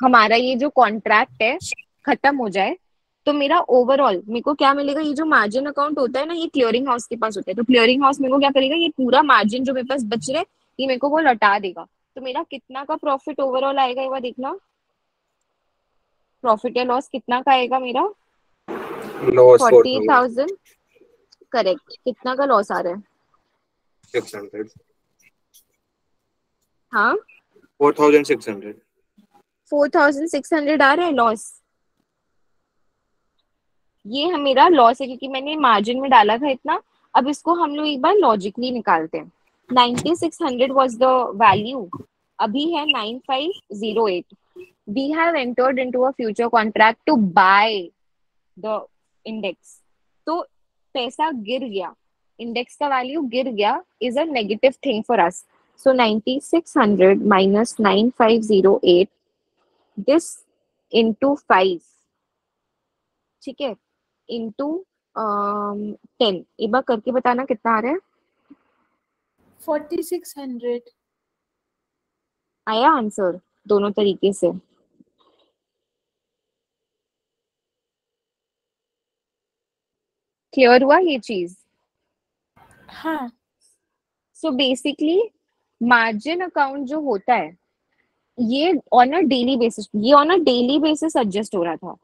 हमारा ये जो कॉन्ट्रैक्ट है खत्म हो जाए तो मेरा ओवरऑल मेरे को क्या मिलेगा? ये जो मार्जिन अकाउंट होता है ना, ये क्लियरिंग हाउस के पास होता है। तो क्लियरिंग हाउस मेरे को क्या करेगा? ये पूरा मार्जिन जो मेरे पास बच रहा है, ये मेरे को वो लौटा देगा। तो मेरा कितना का प्रॉफिट ओवरऑल आएगा ये बार देखना। प्रॉफिट या लॉस कितना का आएगा मेरा? फोर्टी थाउज़ेंड करेक्ट कितना का लॉस आ रहा है? 4600 हाँ? 4600 फोर थाउज़ेंड सिक्स हंड्रेड आ रहा है लॉस ये मेरा लॉस है क्योंकि मैंने मार्जिन में डाला था इतना। अब इसको हम लोग एक बार लॉजिकली निकालते हैं। Ninety six hundred was the value अभी है nine five zero eight. We have entered into a future contract to buy the index तो पैसा गिर गया। इंडेक्स का वैल्यू गिर गया is a negative thing for us so 9600 minus 9508 this into 5 ठीक है? Into um, 10 एक बार करके बताना कितना आ रहा है? फोर्टी सिक्स हंड्रेड आया आंसर दोनों तरीके से? क्लियर हुआ ये चीज़? हाँ। सो बेसिकली मार्जिन अकाउंट जो होता है ये ऑन अ डेली बेसिस ये on a daily basis adjust हो रहा था।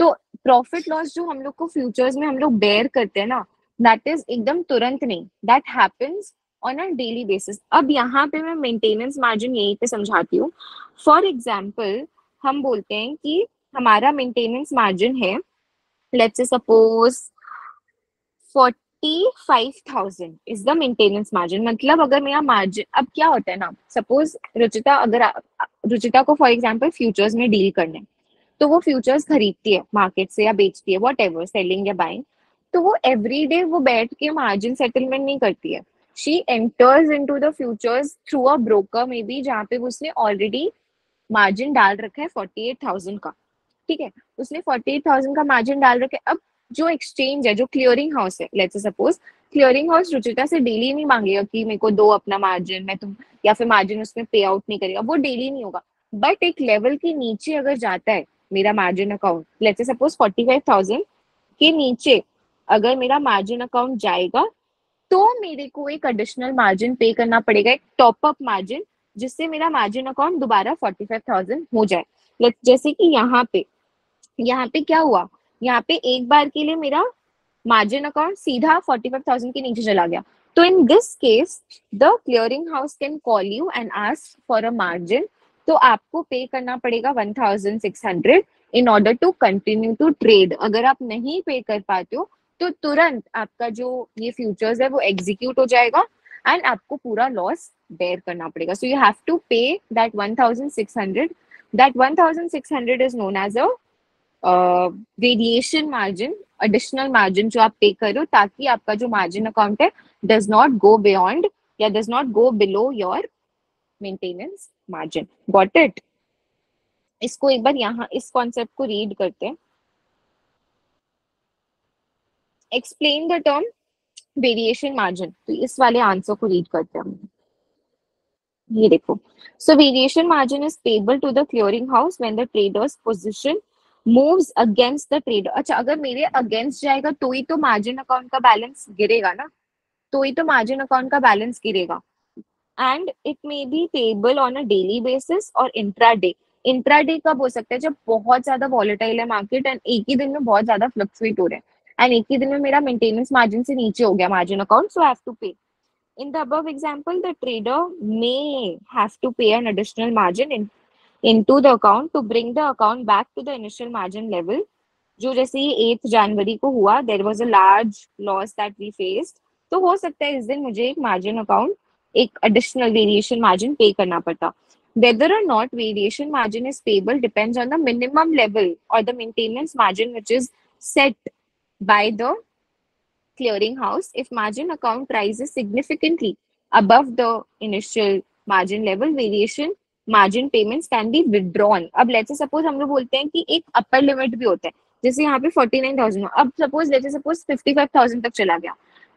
तो प्रॉफिट लॉस जो हम लोग को फ्यूचर्स में हम लोग बेयर करते हैं ना दैट इज़ एकदम तुरंत नहीं। That happens on a daily basis अब यहाँ पे मैं मेंटेनेंस मार्जिन यहीं पे समझाती हूँ। फॉर एग्ज़ाम्पल हम बोलते हैं कि हमारा मेंटेनेंस मार्जिन है let's suppose forty five thousand is the maintenance margin मतलब अगर मेरा मार्जिन अब क्या होता है ना? सपोज़ रुचिता, अगर रुचिता को फॉर एग्ज़ाम्पल फ्यूचर्स में डील करने तो वो फ्यूचर्स खरीदती है मार्केट से या बेचती है वॉट एवर सेलिंग या बाइंग तो वो एवरी डे वो बैठ के मार्जिन सेटलमेंट नहीं करती है। She enters into the futures through a broker may be जहाँ पे उसने ऑलरेडी मार्जिन डाल रखा है फोर्टी एट थाउज़ेंड का। ठीक है? उसने फोर्टी एट थाउज़ेंड का मार्जिन डाल रखा है। अब जो एक्सचेंज है, जो क्लियरिंग हाउस है let's suppose clearing house Ruchita से डेली नहीं मांगेगा कि मेरे को दो अपना मार्जिन मैं तुम, या फिर मार्जिन उसमें पे आउट नहीं करेगा। वो डेली नहीं होगा। बट एक लेवल के नीचे अगर जाता है मेरा margin account let's suppose forty five thousand के नीचे अगर मेरा मार्जिन अकाउंट जाएगा तो मेरे को एक एडिशनल मार्जिन पे करना पड़ेगा, एक टॉप अप मार्जिन जिससे मेरा मार्जिन अकाउंट दोबारा फोर्टी फाइव थाउज़ेंड हो जाए। जैसे कि यहाँ पे यहाँ पे क्या हुआ? यहाँ पे एक बार के लिए मेरा मार्जिन अकाउंट सीधा फोर्टी फाइव थाउज़ेंड के नीचे चला गया। तो in this case the clearing house can call you and ask for a margin तो आपको पे करना पड़ेगा one thousand six hundred in order to continue to trade अगर आप नहीं पे कर पाते हो तो तुरंत आपका जो ये फ्यूचर्स है वो एग्जीक्यूट हो जाएगा एंड आपको पूरा लॉस बेयर करना पड़ेगा। So you have to pay that 1600 that 1600 is known as a variation margin additional margin जो आप पे करो ताकि आपका जो मार्जिन अकाउंट है डज नॉट गो बियॉन्ड या does not go below your maintenance margin got it इसको एक बार यहाँ, इस कॉन्सेप्ट को रीड करते हैं। Explain the term variation margin तो इस वाले आंसर को रीड करते हैं हम। ये देखो। So variation margin is payable to the clearing house when the trader's position moves against the trader अच्छा अगर मेरे अगेंस्ट जाएगा तो ही तो मार्जिन अकाउंट का बैलेंस गिरेगा ना? तो ही तो मार्जिन अकाउंट का बैलेंस गिरेगा। And it may be payable on a daily basis और इंट्रा डे इंट्रा डे कब हो सकता है? जब बहुत ज़्यादा वॉलेटाइल है मार्केट एंड एक ही दिन में बहुत ज़्यादा फ्लक्चुएट हो रहे हैं। एंड एक ही दिन में मेरा मेंटेनेंस मार्जिन से नीचे हो गया margin account so have to pay in the above example the trader may have to pay an additional margin in into the account to bring the account back to the initial margin level जो जैसे ये eighth जनवरी को हुआ there was a large loss that we faced तो हो सकता है इस दिन मुझे एक मार्जिन अकाउंट एक एडिशनल वेरिएशन मार्जिन पे करना पड़ता। Whether or not variation margin is payable depends on the minimum level or the maintenance margin which is set by the clearing house if margin account rises significantly above the initial margin level variation margin payments can be withdrawn अब let's say suppose हम लोग बोलते हैं कि एक upper limit भी होता है जैसे यहाँ पे 49,000 अब suppose let's say suppose 55,000 तक चला गया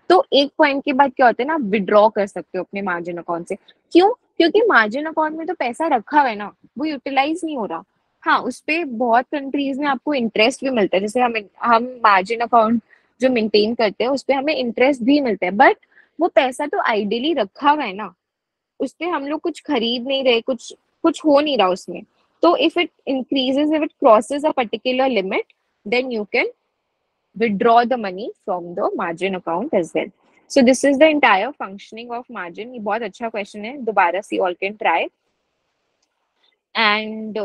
तो एक पॉइंट के बाद क्या होता है ना विड्रॉ कर सकते हो अपने मार्जिन अकाउंट से क्यों क्योंकि मार्जिन अकाउंट में तो पैसा रखा हुआ है ना वो यूटिलाइज नहीं हो रहा हाँ उस पर बहुत कंट्रीज़ में आपको इंटरेस्ट भी मिलता है। जैसे हम हम मार्जिन अकाउंट जो मेंटेन करते हैं, उस पर हमें इंटरेस्ट भी मिलता है। बट वो पैसा तो आइडियली रखा हुआ है ना। उस पर हम लोग कुछ खरीद नहीं रहे, कुछ कुछ हो नहीं रहा उसमें। तो if it increases if it crosses a particular limit then you can withdraw the money from the margin account as well. So this is the entire functioning of margin. ये बहुत अच्छा क्वेश्चन है। दोबारा से ऑल कैन ट्राई एंड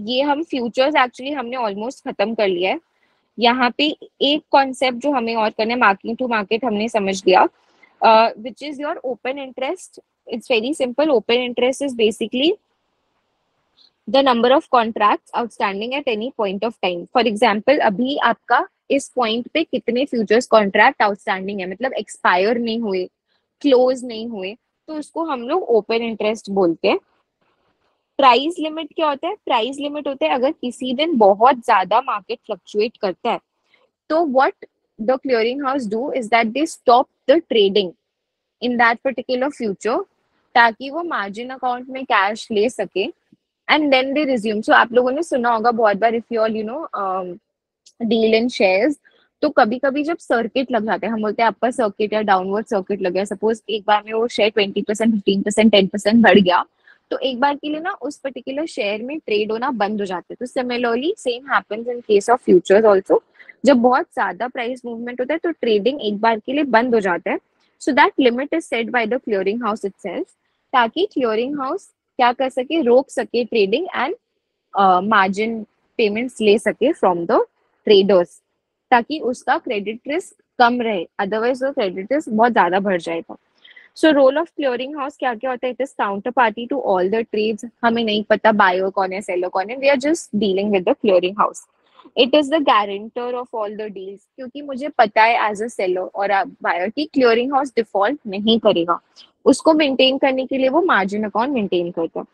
ये हम futures actually हमने almost खत्म कर लिया है। यहाँ पे एक कॉन्सेप्ट जो हमें और करना है मार्किंग टू मार्केट हमने समझ लिया। Which is your open interest it's very simple open interest is basically the number of contract outstanding at any point of time for example अभी आपका इस पॉइंट पे कितने फ्यूचर्स कॉन्ट्रैक्ट आउटस्टैंडिंग है? मतलब एक्सपायर नहीं हुए क्लोज नहीं हुए तो उसको हम लोग ओपन इंटरेस्ट बोलते हैं। प्राइस लिमिट क्या होता है? प्राइस लिमिट होता है अगर किसी दिन बहुत ज़्यादा मार्केट फ्लक्चुएट करता है। तो what the clearing house do is that they stop the trading in that particular future ताकि वो मार्जिन अकाउंट में कैश ले सके। And then they resume so आप लोगों ने सुना होगा बहुत बार if you all you know deal in shares तो कभी कभी जब सर्किट लग जाते हैं, हम बोलते हैं अपर सर्किट या डाउनवर्ड सर्किट लग गया। सपोज़ एक बार में वो share twenty percent fifteen percent ten percent बढ़ गया। तो एक बार के लिए ना, उस पर्टिकुलर शेयर में ट्रेड होना बंद हो जाते हैं। तो similarly same happens in case of futures also जब बहुत ज़्यादा प्राइस मूवमेंट होता है तो ट्रेडिंग एक बार के लिए बंद हो जाता है। So that limit is set by the clearing house itself ताकि क्लियरिंग हाउस क्या कर सके, रोक सके ट्रेडिंग एंड मार्जिन पेमेंट्स ले सके फ्रॉम द ट्रेडर्स ताकि उसका क्रेडिट रिस्क कम रहे। अदरवाइज़ वो क्रेडिट रिस्क बहुत ज़्यादा बढ़ जाएगा। So role of clearing house क्या क्या होता है? It is counter party to all the trades हमें नहीं पता बायो कौन है सेलर कौन है. We are just dealing with the clearing house it is the guarantor of all the deals क्योंकि मुझे पता है एज अ सेलर और बायर की क्लियरिंग हाउस डिफ़ॉल्ट नहीं करेगा. उसको मेंटेन करने के लिए वो मार्जिन अकाउंट मेंटेन करता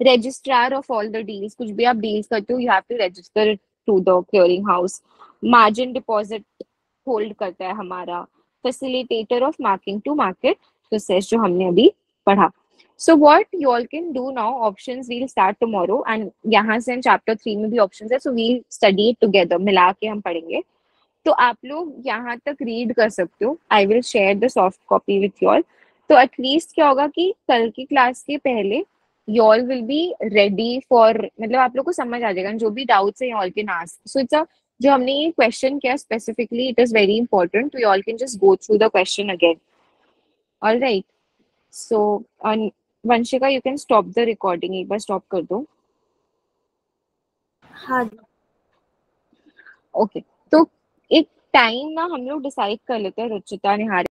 registrar of all the deals कुछ भी आप डील्स करते हो you have to register to the clearing house margin deposit hold करता है हमारा. Facilitator of marking to market process जो हमने अभी पढ़ा। So what you all can do now options we'll and यहाँ से चैप्टर थ्री में भी ऑप्शंस है सो वील स्टडी इट मिला के हम पढ़ेंगे। तो आप लोग यहाँ तक रीड कर सकते हो। I will share the soft copy with you all तो एटलीस्ट क्या होगा कि कल की क्लास के पहले you all will be ready for मतलब आप लोग को समझ आ जाएगा, जो भी डाउट्स है all can ask so it's a जो हमने ये क्वेश्चन किया specifically it is very important we all can just go through the question again all right so Vanshika you can stop the recording एक बार stop कर दो. हाँ okay तो एक टाइम ना हम लोग डिसाइड कर लेते हैं रुचिता निहारिका।